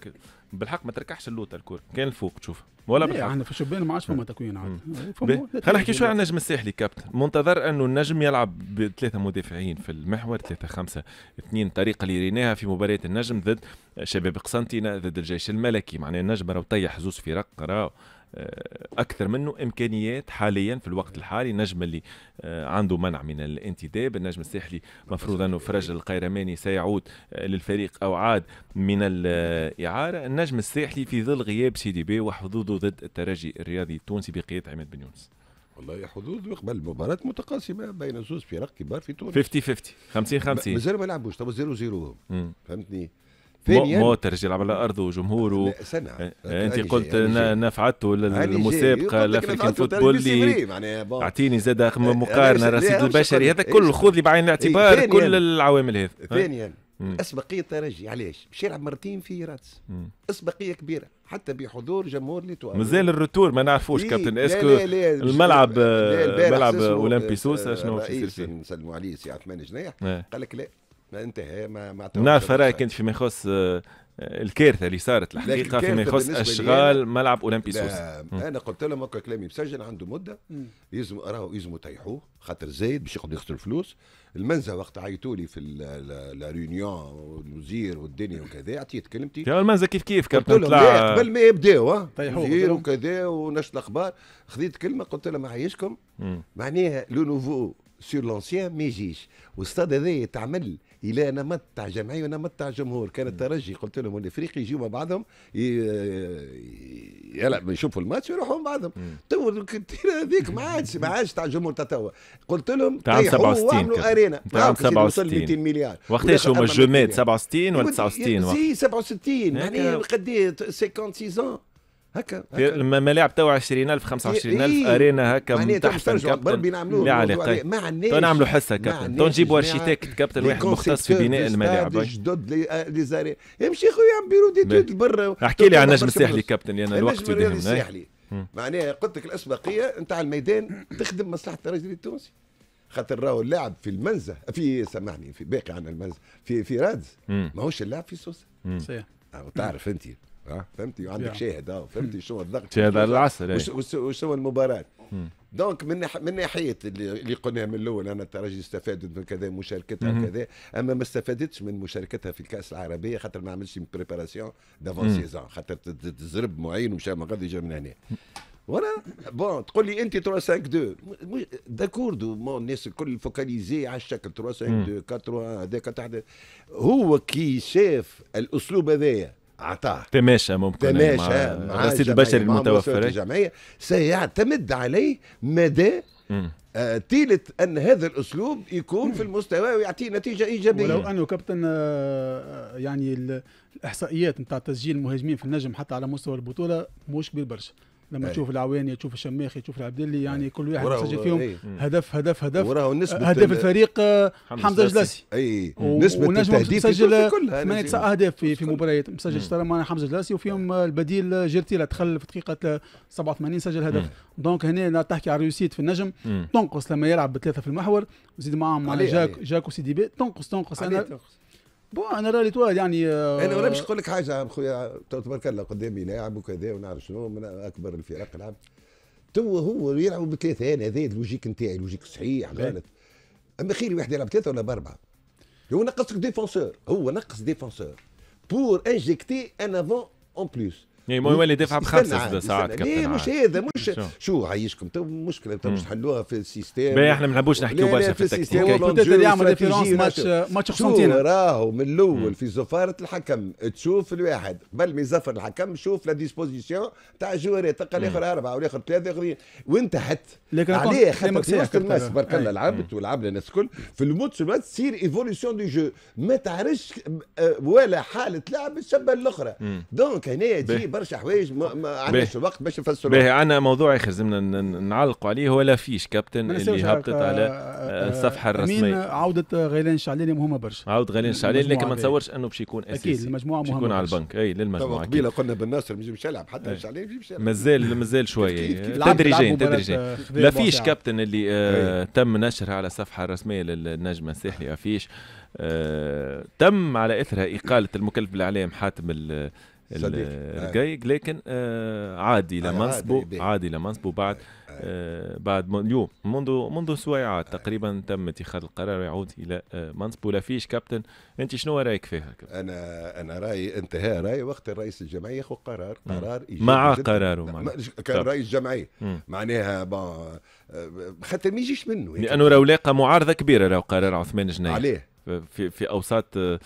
بالحق ما تركحش اللوطه الكره كان الفوق تشوف. ولا بالحق. يعني في الشبان ما عادش فما تكوين عاد. خلينا نحكي شوي عن النجم الساحلي كابتن. منتظر أنه النجم يلعب بثلاثة مدافعين في المحور ثلاثة خمسة اثنين طريقه اللي ريناها في مباراة النجم ضد شباب قسنطينة ضد الجيش الملكي. معناها النجم راهو طيح زوز فرق راه أكثر منه إمكانيات حاليا في الوقت الحالي النجم اللي آه، عنده منع من الانتداب النجم الساحلي مفروض أنه فرج القيرماني سيعود آه، للفريق أو عاد من الإعارة. النجم الساحلي في ظل غياب سيدي بي وحظوظه ضد الترجي الرياضي التونسي بقيادة عماد بن يونس. والله حظوظ يقبل مباراة متقاسمة بين زوج فرق كبار في تونس. 50 50 50 50 مازال ما لعبوش تو 0 0 فهمتني؟ مو ترجي يلعب على ارضه وجمهوره. سنة. أنت قلت نفعته للمسابقه ل African Football League أعطيني زاد مقارنة رصيد البشري. هذا كل خذ لي بعين الاعتبار كل العوامل هذه. ثانيا. أسبقية ترجي علاش؟ باش يلعب مرتين في رادس أسبقية كبيرة حتى بحضور جمهور l'Étoile مازال ال retour ما نعرفوش كابتن. est-ce que الملعب ملعب اولمبي سوسه شنو باش يصير فيه؟ نسلموا عليه سي عثمان جناح قال لك لا. ما انتهى ما ما نعرف رايك انت فيما يخص آه، الكارثه اللي صارت الحقيقة فيما يخص أشغال ملعب أولمبي سوس أنا قلت لهم هكا كلامي مسجل عنده مدة. يلزم راهو يلزموا يطيحوه خاطر زايد باش يقعد يخسر فلوس المنزه وقت عيطوا لي في la réunion والوزير والدنيا وكذا عطيت كلمتي. يا المنزه كيف كيف؟ كابتن طلع قبل ما يبداوا وزير وكذا ونشر الأخبار. خذيت كلمة قلت لهم معيشكم معناها le nouveau sur l'ancien ما يجيش. والاستاد هذا يتعمل إلى نمط تاع جمعيه ونمط تاع جمهور. كان الترجي قلت لهم الافريقي يجيو مع بعضهم يلعب يشوفوا الماتش ويروحوا مع بعضهم. تو هذيك ما عادش ما عادش تاع جمهور توا. قلت لهم تاع 67 وعملوا أرينا. تاع 67 200 مليار. وقتاش هما الجومات 67 ولا 69 سي 67 يعني قد إيه؟ 56 هكا الملاعب تو 20000 25000 إيه أرينا هكا من تحت بربي نعملوه لا ما عندناش نعملوا حصه كابتن. تو نجيبوا ارشيتكت كابتن واحد مختص في بناء الملاعب. جدد لي زاري. يمشي خويا عم بيرو ديتود برا. احكي لي عن النجم الساحلي كابتن لأن الوقت يدهم الساحلي معناها قلت لك الأسبقية نتاع الميدان تخدم مصلحة الرجل التونسي. خاطر راهو اللاعب في المنزه في سامحني في باقي عن المنزه في في رادس. ماهوش اللاعب في سوسة. صحيح. تعرف أنت. فهمتي؟ وعندك شاهد آه فهمتي شو الضغط؟ شاهد على العسل وشو المباراة؟ donc من من ناحية اللي, اللي قلنا من الأول أنا الترجي استفادت من كذا مشاركتها وكذا أما ما استفادتش من مشاركتها في الكأس العربية خاطر ما عملش préparation d'avant-saison خاطر تزرب معين ومشى من غادي من هنا. وأنا bon تقول لي أنت 3 5 2 d'accord دو الناس الكل focalisé على الشكل 3 5 2 4 3 هذاك تحت هو كي شاف الأسلوب هذايا عطاه تماشى ممكن تماشى. مع الرصيد البشري المتوفر. الجمعية. سيعتمد عليه مدى آه تيلت أن هذا الأسلوب يكون في المستوى ويعطي نتيجة إيجابية. ولو أنه كابتن آه يعني الإحصائيات نتاع تسجيل المهاجمين في النجم حتى على مستوى البطولة مش كبير برشا. لما تشوف العواني تشوف الشماخي تشوف العبدلي يعني كل واحد مسجل فيهم. هدف هدف هدف. وراه نسبة هدف الفريق حمزة جلاسي. أي. نسبة التهديف مسجل ثمانية تسع أهداف في في مباريات مسجل اشترى معنا حمزة جلاسي وفيهم البديل جيرتيلا دخل في دقيقة 87 سجل هدف. donc هنا تحكي على réussite في النجم. تنقص لما يلعب بثلاثة في المحور. وزيد معاهم مع جاك جاك وسيدي بي تنقص تنقص. أنا bon أنا à l'Étoile يعني آه أنا باش نقول لك حاجة خويا تبارك الله قدامي لاعب وكذا ونعرف شنو من أكبر الفرق لعب تو هو يلعب بثلاثة أنا هذا ال logique نتاعي logique صحيح غلط. أما خير واحد يلعب ثلاثة ولا بأربعة. هو نقصك défenseur هو نقص défenseur. pour injecter un avant en plus يعني ما يولي دافع بخمسة ساعات كابتن ليه مش هذا مش شو عايشكم تو مشكلة. تو مش تحلوها في ال système؟ باهي إحنا ما نحبوش نحكيو برشا في التكتيك. اللي يعمل différence ماتش ماتش قسنطينه راهو من الأول في زفارة الحكم؟ تشوف الواحد. قبل ما يزفر الحكم شوف la disposition تاع الجوارات تلقى الآخر اربعه والاخر ثلاثة اخرين وانت حتى لكن عليه خاطر في وسط الماتش تبارك الله لعبت ولعبنا الناس الكل. في الماتش تصير évolution de jeu ما تعرفش ولا حالة لعب تشبه الأخرى. دونك هنا تجي برشا حوايج ما عندناش الوقت باش نفسروا باهي أنا موضوع آخر لازمنا نعلقوا عليه هو لافيش كابتن اللي هبطت على الصفحة الرسمية. عودة غيلان الشعلاني مهمه برشا. عودة غيلان الشعلاني لكن ما نتصورش أنه باش يكون أساسي. أكيد المجموعه مهمة يكون على البنك. أي للمجموعة قبيله قلنا بالناصر مش يلعب حتى الشعلاني مش يلعب. مازال مازال شوية. تدريجيا تدريجيا. لافيش كابتن اللي آه تم نشرها على الصفحه الرسميه للنجم الساحلي افيش آه تم على اثرها إقالة المكلف بالإعلام حاتم الرقيق لكن آه عادي لمنصبه عادي لمنصبه بعد آه، بعد اليوم منذ منذ سويعات تقريبا تم اتخاذ القرار ويعود إلى آه، منصب ولا فيش كابتن أنت شنو رأيك فيها كابتن؟ أنا أنا رأيي انتهى رايي وقت الرئيس الجمعيه ياخذ قرار. قرار إيجابي مع. قراره لا،. ما- كان طب. رئيس جمعيه. معناها آه، خاطر ما يجيش منه. لأنه راهو لاقى معارضة كبيرة راهو قرار عثمان جناي عليه في في أوساط آه،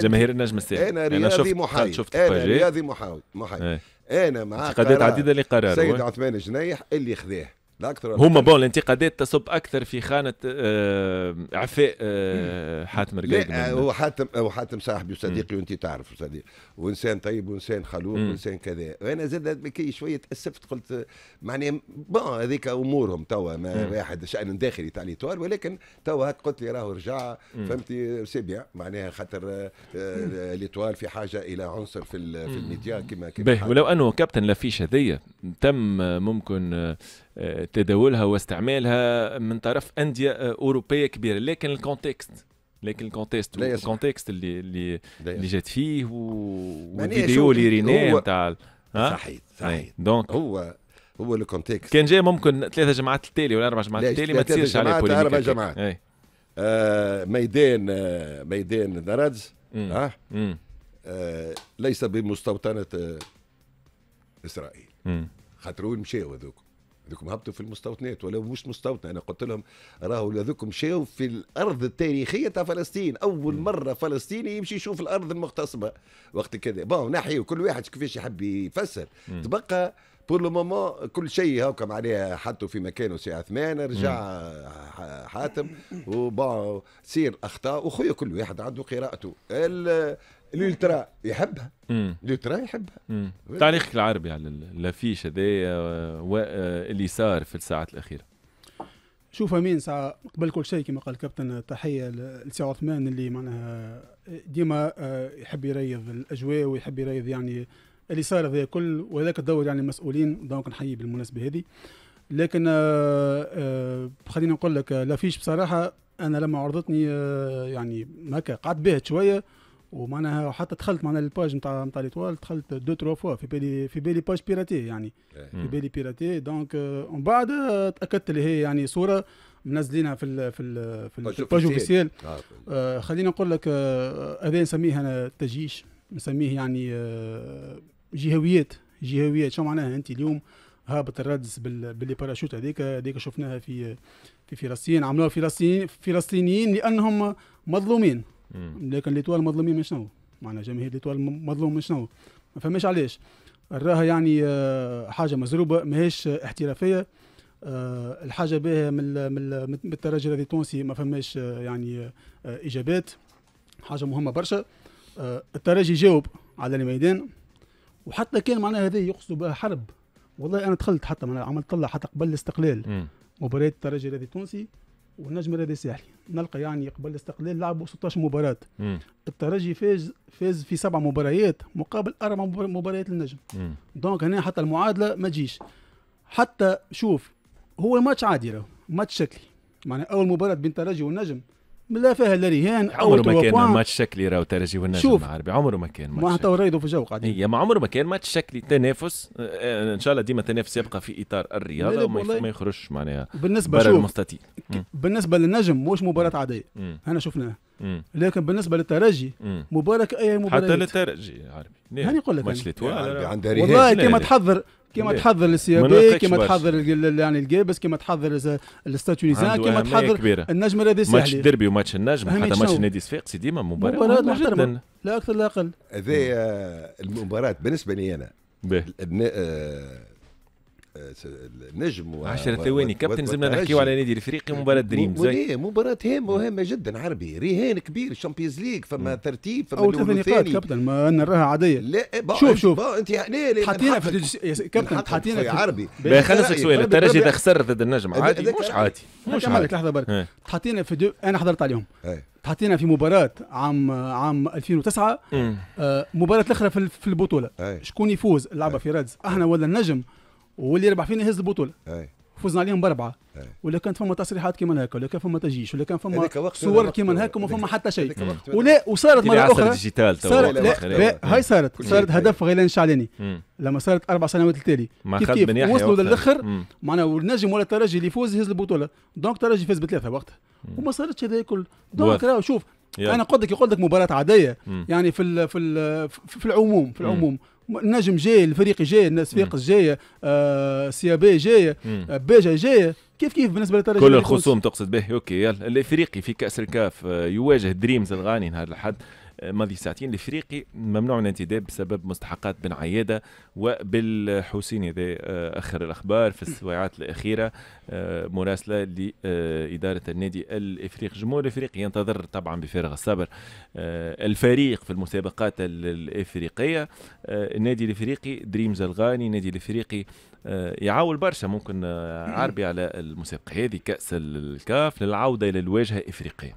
جماهير النجم الساحلي أنا رياضي شفت محايد شفت أنا. رياضي محايد محايد إيه. أنا مع انتقادات قرار عديدة لقراره سيد. عثمان جنيح اللي خذاه لا أكثر هما. بون الانتقادات تصب أكثر في خانة آه، اعفاء آه، حاتم رقايق من- هو حاتم هو حاتم صاحبي وصديقي وأنت تعرف صديق وإنسان طيب وإنسان خلوق. وإنسان كذا وأنا زاد كي شوية تأسفت قلت معناها bon هذيك أمورهم توا. واحد شأن داخلي تاع l'Étoile ولكن توا هك قلت لي راهو رجع. فهمتي c'est bien معناها خاطر آه، آه، l'Étoile في حاجة إلى عنصر في في الميديا كما كما. ولو أنه كابتن l'affiche هذيا تم آه، ممكن آه، آه، تداولها واستعمالها من طرف أندية آه، أوروبية كبيرة لكن ال contexte لكن ال contexte. ال contexte اللي اللي اللي جات فيه والفيديو اللي ريناه نتاع صحيح صحيح donc هو هو ال contexte كان جاي ممكن ثلاثة جمعات التالي ولا أربع جمعات التالي ما تصيرش عليه جمعات، polémique أربع هكاك. جمعات. اي آه ميدان آه ميدان. ها مم. آه ليس بمستوطنة آه إسرائيل. خاطر وين مشاو هذوك هذوك هبطوا في المستوطنات ولا مش مستوطنه أنا قلت لهم راهو هذوك مشاو في الأرض التاريخية تاع فلسطين. أول مرة فلسطيني يمشي يشوف الأرض المغتصبة. وقت كذا. bon نحي وكل واحد كيفاش يحب يفسر. تبقى pour le moment كل شيء هاكا معناها حطوا في مكانه سي عثمان رجع حاتم. و bon تصير أخطاء. وخويا كل واحد عنده قراءته. الالترا يحبها. الالترا يحبها. تعليقك العربي على ال l'affiche هذايا واللي صار في الساعات الأخيرة شوف أمين ساعة قبل كل شيء كما قال الكابتن تحية لسي عثمان اللي معناها ديما آه، يحب يريض الأجواء ويحب يريض يعني اللي صار هذا كل وهذاك الدور يعني المسؤولين donc نحيي بالمناسبة هذه لكن آه، آه، خليني نقول لك آه، l'affiche بصراحة أنا لما عرضتني يعني هكا قعدت باهت شوية ومعناها حتى دخلت معنا ال page نتاع نتاع l'Étoile دخلت deux trois fois في بالي في بالي page piratée يعني. في مم. بالي piratée donc آه، ومن بعد آه، تأكدت اللي هي يعني صورة منزلينها في ال في ال في باج ال- ال page. officielle آه. خليني نقول لك آه، هذا نسميه أنا تجييش. نسميه يعني آه، جهويات. جهويات. شو معناها؟ أنت اليوم هابط الرادس بال- باللي باراشوت هذيك. هذيك شفناها في في فلسطين. عملوها فلسطين فلسطينيين لأنهم مظلومين. لكن l'Étoile مظلومين من شنو؟ معناها جماهير l'Étoile مظلوم من شنو؟ ما فهمش علاش. راها يعني آه، حاجة مزروبة ماهيش احترافية. آه، الحاجة بها من من ال- من الترجي الرياضي التونسي ما فماش آه، يعني إجابات. حاجة مهمة برشا. الترجي جاوب على الميدان وحتى كان معناها هذه يقصدوا بها حرب. والله أنا دخلت حتى معناها عملت طلع حتى قبل الاستقلال. مباريات الترجي الرياضي التونسي والنجم الرياضي الساحلي نلقى يعني قبل الاستقلال لعبوا 16 مباراة. مم. الترجي فاز فاز في سبع مباريات مقابل أربع مبار- مباريات للنجم. مم. donc هنا حتى المعادلة ما تجيش. حتى شوف هو الماتش عادي راهو ماتش شكلي. معناها أول مباراة بين الترجي والنجم. لا فيها لا رهان عمره ما كان ماتش شكلي راهو ترجي والنجم شوف. العربي. عمره ما كان ما ماتش حتى ريضوا في الجو قاعدين. هي ما عمره ما كان ماتش شكلي. تنافس. آه، آه، إن شاء الله ديما التنافس يبقى في إطار الرياضة وما يخرجش معناها بالنسبة برا شوف المستطيل. بالنسبة للنجم مش مباراة عادية. هنا شفناها. لكن بالنسبة للترجي. مباراة اي مباراة حتى للترجي عربي هاني نقول لك ماتش والله كما. تحضر كما لا. تحضر ما السيابي برشا. تحضر ال- يعني الجابس كما تحضر كما أهمية تحضر كبيرة. النجم الذي ماتش الساحلي الدربي وماتش النجم حتى ماتش؟ النادي الصفاقسي ديما مباراة مباراة محترمة. لا أكثر لا أقل هذه آه، المباراة بالنسبة لي أنا النجم و- 10 و- ثواني. كابتن زمنا. نحكيو على نادي الافريقي مباراة دريم. زي وليه مباراة هامة مهمة جدا عربي. رهان كبير الشامبيونز ليج فما ترتيب فما أول ثلاث نقاط والثاني. كابتن ما نراها عادية. لا شوف- شوف. أنت لا لا تحطينا نحقق- في كابتن تحطينا في عربي. رأيك. سؤال الترجي اذا خسر ضد النجم عادي؟ مش عادي. عادي. مش عادي. لحظة برك. إيه. تحطينا في دو... أنا حضرت عليهم. إيه. تحطينا في مباراة عام عام 2009 مم. آه مباراة الاخرى في إيه. شكون يفوز؟ لعبه في رادز. إحنا ولا النجم واللي يربح فينا يهز البطولة. إيه. فزنا عليهم بأربعة. إيه. ولا كانت فما تصريحات كيما هكا ولا كان فما تجيش ولا كان فما صور كيما هكا وما فما حتى شيء. ولا وصارت مرة أخرى. déjà صارت لا، لا, وقت- لا هاي صارت. كل صارت. هدف غيلان الشعلاني مم. لما صارت أربع سنوات التالي. مع كيف كيف؟ وصلوا. للآخر. معناها والنجم ولا الترجي اللي يفوز يهز البطولة. donc الترجي فاز بثلاثة وقتها. وما صارتش هذا الكل. donc. راهو شوف. أنا قلت لك قلت لك مباراة عادية. مم. يعني في ال في ال في العموم في العموم. النجم جاي الفريق جاي الناس فيقس جاية آه CAB جاية باجة جاية. كيف كيف بالنسبة للترجي كل الخصوم تقصد به. أوكي يلا. الافريقي في كأس الكاف آه، يواجه دريمز الغاني نهار الأحد. ماضي ساعتين الافريقي ممنوع من الانتداب بسبب مستحقات بن عيادة وبالحسيني ذا آه، آخر الأخبار في الساعات الأخيرة آه، مراسلة لإدارة النادي الافريقي الجمهور الافريقي ينتظر طبعا بفارغ الصبر آه، الفريق في المسابقات ال- الإفريقية. النادي الإفريقي دريمز الغاني النادي الإفريقي يعاول برشا. ممكن عربي على المسابقة هذه كأس الكاف للعودة إلى الواجهة افريقيه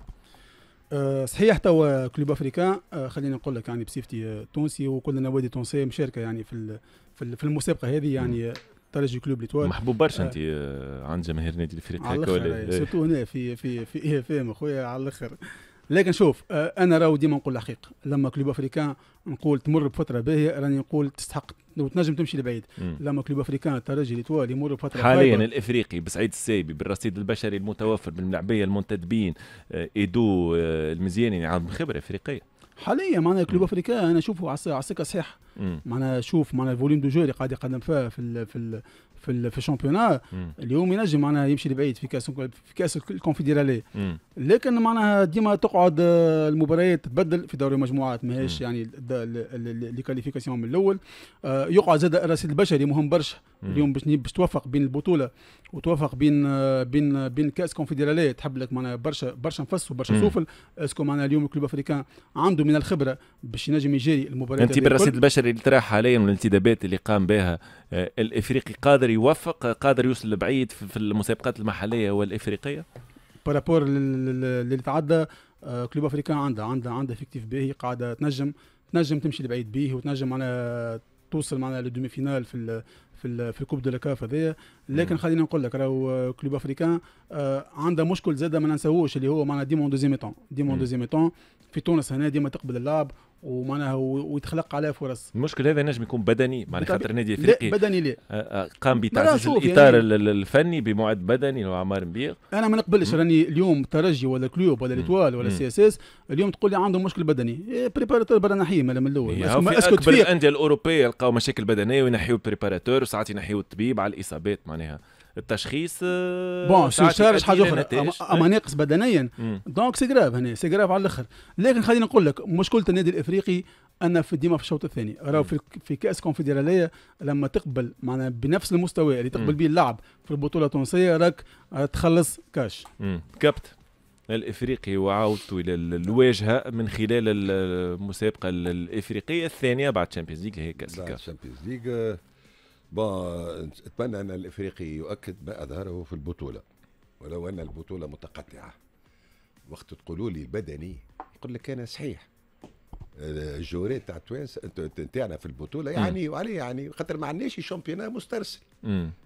آه، صحيح توا Club Africain خليني نقول لك يعني بصفتي آه، تونسي وكل نوادي تونسية مشاركة يعني في في ال- في المسابقة هذه يعني ترجي كلوب l'Étoile محبوب برشا آه. أنت آه، عند جماهير النادي الإفريقي هكا ولا إيه؟ surtout هنا في في في IFM أخويا على الأخر لكن شوف آه، أنا راهو ديما نقول الحقيقة لما Club Africain نقول تمر بفترة باهية راني نقول تستحق وتنجم تمشي لبعيد. لما Club Africain الترجي l'Étoile يمر بفترة حاليا خايبة. الإفريقي بسعيد السايبي بالرصيد البشري المتوفر بالملاعبيه المنتدبين آه، إيدو آه، المزياني يعني عندهم خبرة إفريقية حاليا معناها Club. Africain أنا أشوفه على الس- على السكه صحيح مم. معناها شوف معناها ال volume de jeu اللي قاعد يقدم فيها في ال في ال في, في ال championnat. اليوم ينجم معناها يمشي لبعيد في كاس في كاس الكونفدرالية مم. لكن معناها ديما تقعد آه، المباريات تتبدل في دوري المجموعات ماهيش. يعني les qualifications من الأول آه، يقعد زاد الرصيد البشري مهم برشا. اليوم باش باش توفق بين البطولة وتوفق بين بين بين كأس كونفدرالية تحب لك معناها برشا برشا نفس وبرشا. souffle est-ce que معناها اليوم ال Club Africain عنده من الخبرة باش ينجم يجري المباريات أنت بالرصيد. البشري اللي طرح حاليا والانتدابات اللي قام بها آه، الإفريقي قادر يوفق قادر يوصل لبعيد في المسابقات المحلية والإفريقية par rapport اللي تعدى آه، Club Africain عندها عندها عندها effectif باهي قاعدة تنجم تنجم تمشي لبعيد بيه وتنجم معناها توصل معنا لل demi-finale في في في ال coupe de la CAF هذايا لكن. خلينا نقول لك راهو آه، Club Africain آه، عندها مشكل زاده ما ننساوش اللي هو معناها ديما en deuxième temps ديما. deuxième temps في تونس هنا ديما تقبل اللعب ومعناها ويتخلق عليه فرص. المشكل هذا نجم يكون بدني بالطبع. خاطر النادي لا الافريقي بدني لا. آه، آه، قام لا، بتعزيز الإطار يعني- ال- ال- الفني بمعد بدني لو عمار مبيغ. أنا ما نقبلش. راني اليوم ترجي ولا Club ولا. L'Étoile ولا. CSS. اليوم تقول لي عنده مشكل بدني. إيه préparateur برا نحيه من الأول. هاو ما- في est-ce que أكبر تفيق الأندية الأوروبية يلقاو مشاكل بدنية وينحيوا ال préparateur وساعات ينحيوا الطبيب على الإصابات معناها. التشخيص آه، bon charge حاجة أخرى. اما ناقص بدنيا. donc c'est grave هنا c'est grave على الأخر. لكن خليني نقول لك مشكلة النادي الإفريقي أن في ديما في الشوط الثاني. راهو في في كأس كونفدرالية لما تقبل معنا بنفس المستوى اللي تقبل. به اللعب في البطولة التونسية راك آه، تخلص كاش. كابتن الإفريقي وعودته إلى ال- الواجهة من خلال ال- المسابقة ال- الإفريقية الثانية بعد Champions League هي كأس بعد الكاف الشامبيونز ليج بون اتمنى أن الإفريقي يؤكد ما أظهره في البطولة ولو أن البطولة متقطعة. وقت تقولوا لي البدني يقول لك أنا صحيح. ال joueurs تاع توانس تاعنا في البطولة يعني وعليه يعني خاطر ما عندناش championnat مسترسل.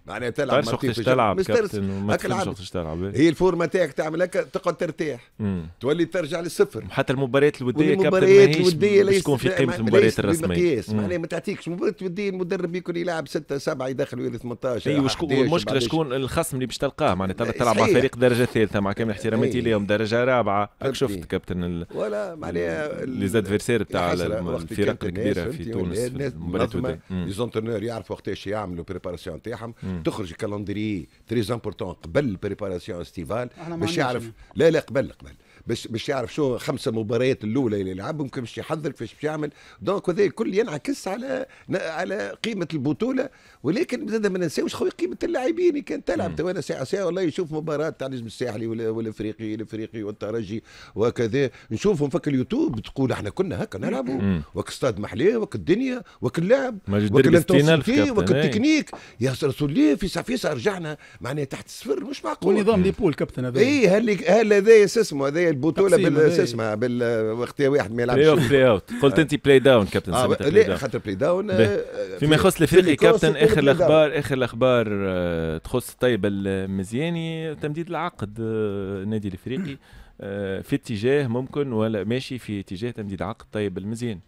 معناها تلعب تعرفش مرتين في تلعب كابتن وما. وقتاش تلعب هي الفورمة تاعك تعمل هكا تقعد ترتاح. مم. تولي ترجع للصفر. حتى المباريات الودية كابتن والمباريات ماهيش الوديه ليست تكون في قيمة المباريات الرسمية. معناها ما تعطيكش. مباراة وديه المدرب يكون يلعب 6 7 يدخل ويلي 18 اي وشكون 11 والمشكلة بعدين شكون؟ الخصم اللي باش تلقاه. معناها تلعب. مع فريق درجة ثالثة مع كامل احتراماتي إي. ليهم. درجة رابعة. شفت كابتن ولا معناها les adversaires تاع الفرق الكبيرة في تونس المباريات. مم. les entraîneurs يعرفوا وقتاش يعملوا préparation تاعهم مم. تخرج calendrier très important قبل ال préparation estivale باش يعرف. لا لا قبل قبل باش باش يعرف شو خمسة مباريات الأولى اللي يلعبهم كيف باش يحضر كيفاش باش يعمل. donc هذا الكل ينعكس على على قيمة البطولة. ولكن زاد ما ننساوش خويا قيمة اللاعبين. كان مم. تلعب تو أنا ساعة ساعة والله يشوف مباراة تاع النجم الساحلي ولا- والافريقي الافريقي والترجي وكذا. نشوفهم في اليوتيوب تقول إحنا كنا هكا نلعبوا. وك استاد محليه وك الدنيا وك اللعب وك دربي 60 ألف ال intensité كابتن. وك إي. التكنيك. يا رسول الله في سافيسا رجعنا معناها تحت الصفر مش معقول. ونظام les poules كابتن هذا. اي هل هل هذا شو اسمه هذا البطولة poule. شو اسمه poule وقت واحد ما بلاي اوف يلعبش play-out قلت أنت play-down كابتن سميتها play لا down خاطر play-down. آه، فيما يخص في الأفريقي كابتن آخر play. الأخبار آخر الأخبار آه، تخص طيب المزياني تمديد العقد آه، النادي الإفريقي آه، في اتجاه ممكن ولا ماشي في اتجاه تمديد عقد طيب المزياني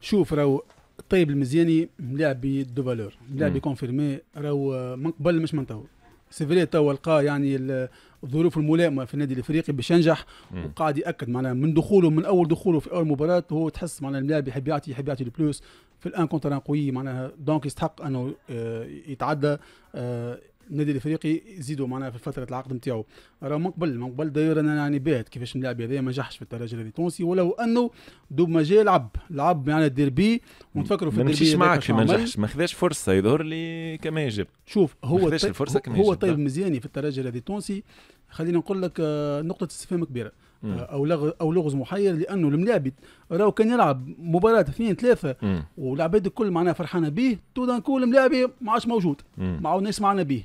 شوف راهو طيب المزياني لاعبي de valeur لاعبي مم. confirmé راهو من قبل مش من تو c'est vrai تو لقى يعني ال- الظروف الملائمه في النادي الإفريقي باش ينجح. وقاعد يأكد معناها من دخوله من أول دخوله في أول مباراة هو تحس معناها اللاعب يحب يعطي يحب يعطي ال plus في الآن contre قوي معناها donc يستحق أنه آه، يتعدى آه، النادي الإفريقي يزيدوا معناها في فترة العقد نتاعو راه من قبل من قبل داير أنا يعني باهت كيفاش اللاعب هذا ما نجحش في الترجي التونسي ولو أنه دوب ما جا لعب لعب يعني الديربي ونتفكروا في ما الديربي هذاك معك ما. نجحش ما خذاش فرصة يظهر لي كما يجب شوف هو طيب الفرصة كما هو يجب. طيب مزياني في الترجي التونسي خلينا نقول لك آه، نقطة استفهام كبيرة. آه، أو لغ أو لغز محير لأنه الملاعب راهو كان يلعب مباراة اثنين ثلاثة. والعباد الكل معناها فرحانة به tout d'un coup الملاعب ما عادش موجود. ما عاودناش معنا به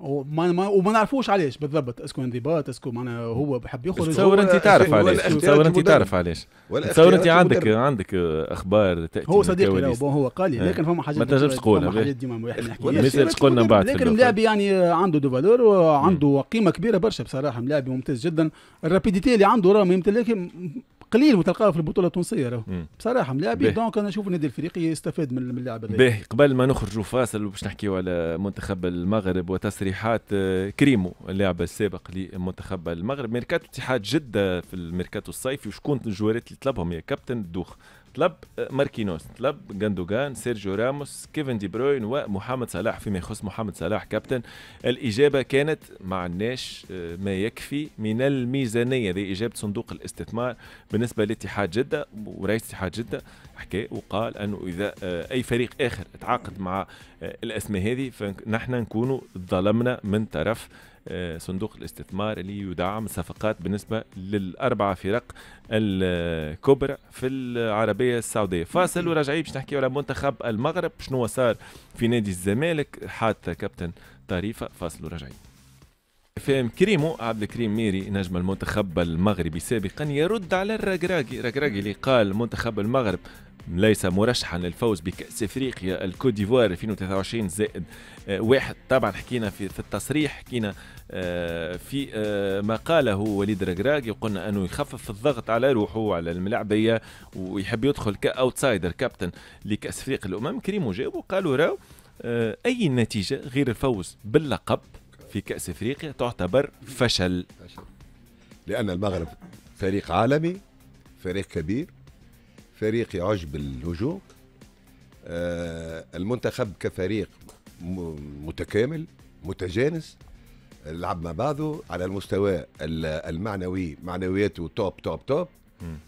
وما ما وما نعرفوش علاش بالضبط est-ce que انضباط est-ce que معناها هو بحب يخرج تصور أنت تعرف علاش تصور أنت. تعرف علاش تصور أنت عندك. عندك أخبار تأتي هو من صديقي لا. هو قال لي إيه. لكن فما حاجات ما تنجمش تقولها، فما. حاجات ديما ما سيرة يسالش قلنا بعد لكن الأخر. ملاعب يعني عنده de valeur وعنده قيمه كبيرة برشا بصراحة ملاعب ممتاز جدا ال rapidité اللي عنده راه ما يمتلك قليل وتلقاه في البطولة التونسية راه. بصراحة ملاعبي باهي. donc أنا نشوف النادي الإفريقي يستفاد من اللاعب هذا باهي قبل ما نخرجوا فاصل باش نحكيو على منتخب المغرب وتصريحات آه، كريمو اللاعب السابق لمنتخب المغرب. ميركاتو اتحاد جدة في الميركاتو الصيفي. وشكون الجوارات اللي طلبهم يا كابتن؟ دوخ. طلب ماركينوس طلب غاندوغان سيرجيو راموس كيفن دي بروين ومحمد صلاح. فيما يخص محمد صلاح كابتن الإجابة كانت ما عندناش آه، ما يكفي من الميزانية. هذه إجابة صندوق الاستثمار بالنسبة لاتحاد جدة ورئيس اتحاد جدة حكى وقال أنه إذا آه، أي فريق آخر تعاقد مع آه، الأسماء هذه فنحن نكونوا ظلمنا من طرف صندوق الاستثمار اللي يدعم الصفقات بالنسبة للأربعة فرق الكبرى في العربية السعودية. فاصل وراجعين باش نحكيو على منتخب المغرب شنو صار في نادي الزمالك؟ حادثه كابتن طريفة فاصل وراجعين. فهم كريمو عبد الكريم ميري نجم المنتخب المغربي سابقا يرد على الركراكي الركراكي اللي قال منتخب المغرب ليس مرشحا للفوز بكأس إفريقيا. الكوت ديفوار 2023 زائد آه، واحد. طبعا حكينا في في التصريح حكينا آه، في آه، ما قاله وليد ركراكي وقلنا أنه يخفف الضغط على روحه وعلى الملاعبيه ويحب يدخل كأوتسايدر كابتن لكأس إفريقيا الأمم. كريمو جاوب وقالوا راو أي نتيجة غير الفوز باللقب في كأس إفريقيا تعتبر فشل. لأن المغرب فريق عالمي فريق كبير فريق يعج بالهجوم آه المنتخب كفريق متكامل متجانس لعب مع بعضه على المستوى ال- المعنوي معنوياته top top top.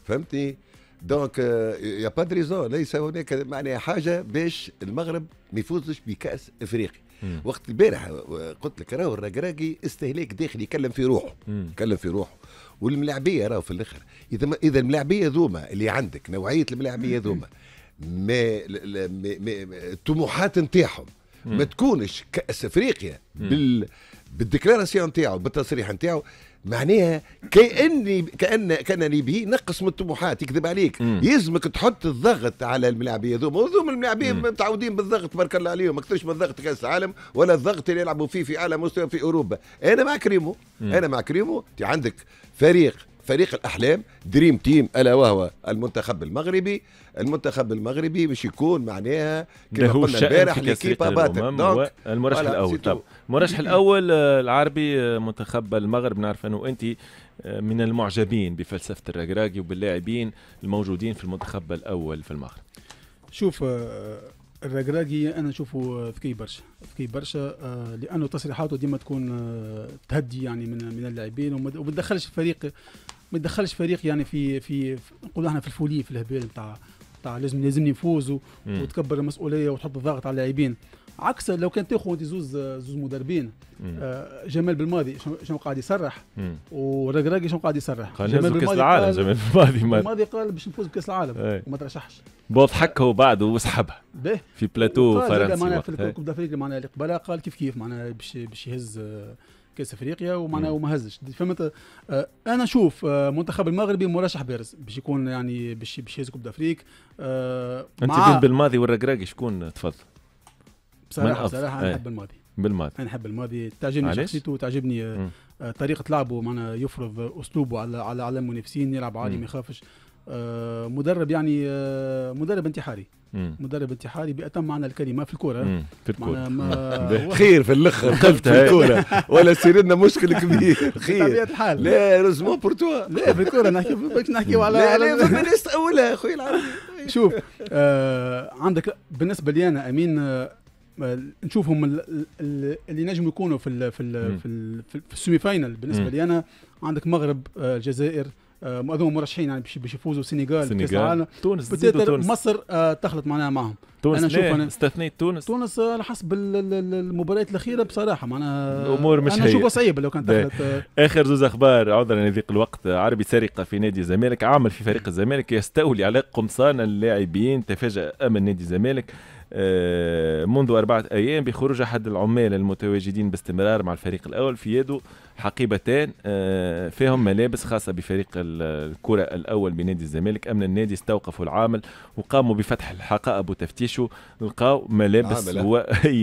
فهمتني donc y a pas raison ليس هناك معناها حاجة باش المغرب ما يفوزش بكأس افريقيا. وقت البارح آه، قلت لك راهو الركراكي استهلاك داخلي يكلم في روحه مم. يتكلم في روحه والملاعبية راهو في الآخر إذا ما إذا الملاعبية ذوما اللي عندك نوعية الملاعبية ذوما ما ما- ما- الطموحات نتاعهم ما. تكونش كأس أفريقيا. بال بالديكلاراسيون نتاعو بالتصريح نتاعو معناها كاني كان كأنني به نقص من الطموحات يكذب عليك. يلزمك تحط الضغط على الملاعبيه ذوما وذوما الملاعبيه. متعودين بالضغط تبارك الله عليهم. اكثرش من الضغط كاس العالم ولا الضغط اللي يلعبوا فيه في أعلى مستوى في أوروبا. أنا مع كريمو. مم. أنا مع كريمو. أنت عندك فريق فريق الأحلام Dream Team ألا وهو المنتخب المغربي. المنتخب المغربي باش يكون معناها كما قلنا البارح l'équipe à battre donc الأول. c'est tout. طب المرشح الأول آه، العربي آه، منتخب المغرب. نعرف أنه أنت آه، من المعجبين بفلسفة الركراكي وباللاعبين الموجودين في المنتخب الأول في المغرب. شوف الركراكي أنا نشوفه ذكي برشا ذكي برشا لأنه تصريحاته ديما تكون تهدي يعني من من اللاعبين وما تدخلش فريق ما تدخلش فريق يعني في في نقولوا إحنا في الفوليه في الهبال نتاع نتاع لازم لازم نفوز. وتكبر المسؤولية وتحط الضغط على اللاعبين. عكس لو كان تاخذ انت زوز زوز مدربين. آه، جمال بالماضي شنو- قاعد يصرح. ورقراقي شنو قاعد يصرح قال نهزوا كأس العالم جمال الماضي ما- الماضي قال باش نفوز بكأس العالم أي. وما ترشحش بوض حكه بعده وسحبها به في بلاتو فرنسي معناها. في. الكوب دافريقيا معناها اللي قبلها قال كيف كيف معناها باش باش يهز آه، كأس أفريقيا ومعناها. وما هزش فهمت آه، أنا نشوف آه، منتخب المغربي مرشح بارز باش يكون يعني باش باش يهز كوب دافريك آه، أنت بين بالماضي والرقراقي شكون تفضل بصراحة. بصراحة. أنا نحب الماضي. بالماضي. أنا نحب الماضي. تعجبني؟ شخصيته تعجبني آه، طريقة لعبه معناها يفرض أسلوبه على على على المنافسين يلعب عالي. ما يخافش. آه، مدرب يعني آه، مدرب انتحاري. مم. مدرب انتحاري باتم معنى الكلمة في الكورة. في معناها الكورة ما خير في الأخر وقفت في. الكورة. ولا يصير لنا مشكل كبير. خير. بطبيعه الحال. لا روزمون بور توا لا في الكورة نحكي باش نحكيو على لا لا على- فما ناس تأولها أخوي العربي. شوف آه عندك بالنسبة لي أنا أمين نشوفهم ال- ال- اللي نجموا يكونوا في ال في مم. ال في, ال في, السيمي فاينل بالنسبة. لي أنا عندك مغرب آه الجزائر آه هذوما مرشحين يعني باش يفوزوا. السنغال كأس العالم. تونس مصر آه تخلط معناها معهم. تونس أنا نشوف أنا استثنيت تونس. تونس على حسب ال- ال- ال- المباريات الأخيرة بصراحة. معناها الأمور مش أنا. نشوفها صعيبة لو كانت آه، آخر زوز أخبار. عذرا لضيق الوقت. عربي سرقة في نادي الزمالك. عامل في فريق الزمالك يستولي على قمصان اللاعبين. تفاجأ أمن نادي الزمالك. منذ أربعة أيام بخروج أحد العمال المتواجدين باستمرار مع الفريق الأول في يده. حقيبتان آه، فيهم ملابس خاصة بفريق ال- الكرة الأول بنادي الزمالك. أمن النادي استوقفوا العامل وقاموا بفتح الحقائب وتفتيشه. لقاو ملابس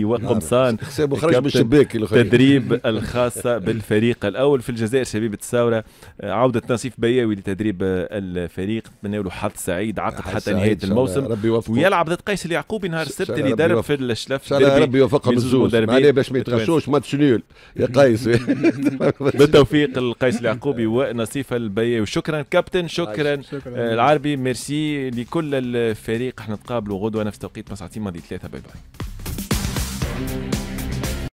وقمصان. خرج من الشباك. التدريب الخاصة بالفريق الأول. في الجزائر شبيبة الثورة آه، عودة نصيف بياوي لتدريب الفريق. نتمنى حظ سعيد عقد حتى نهاية. الموسم. ربي ويلعب ضد قيس اليعقوبي نهار السبت اللي درب. في الشلف إن شاء الله ربي يوفقهم الزوز معناها باش ما. يتغشوش match nul يا قيس. بالتوفيق لقيس اليعقوبي ونصيف البياوي شكرا كابتن شكرا شكرا. العربي. ميرسي لكل الفريق. إحنا نتقابلوا غدوة. نفس توقيت مساعتين ماضي ثلاثة. bye bye.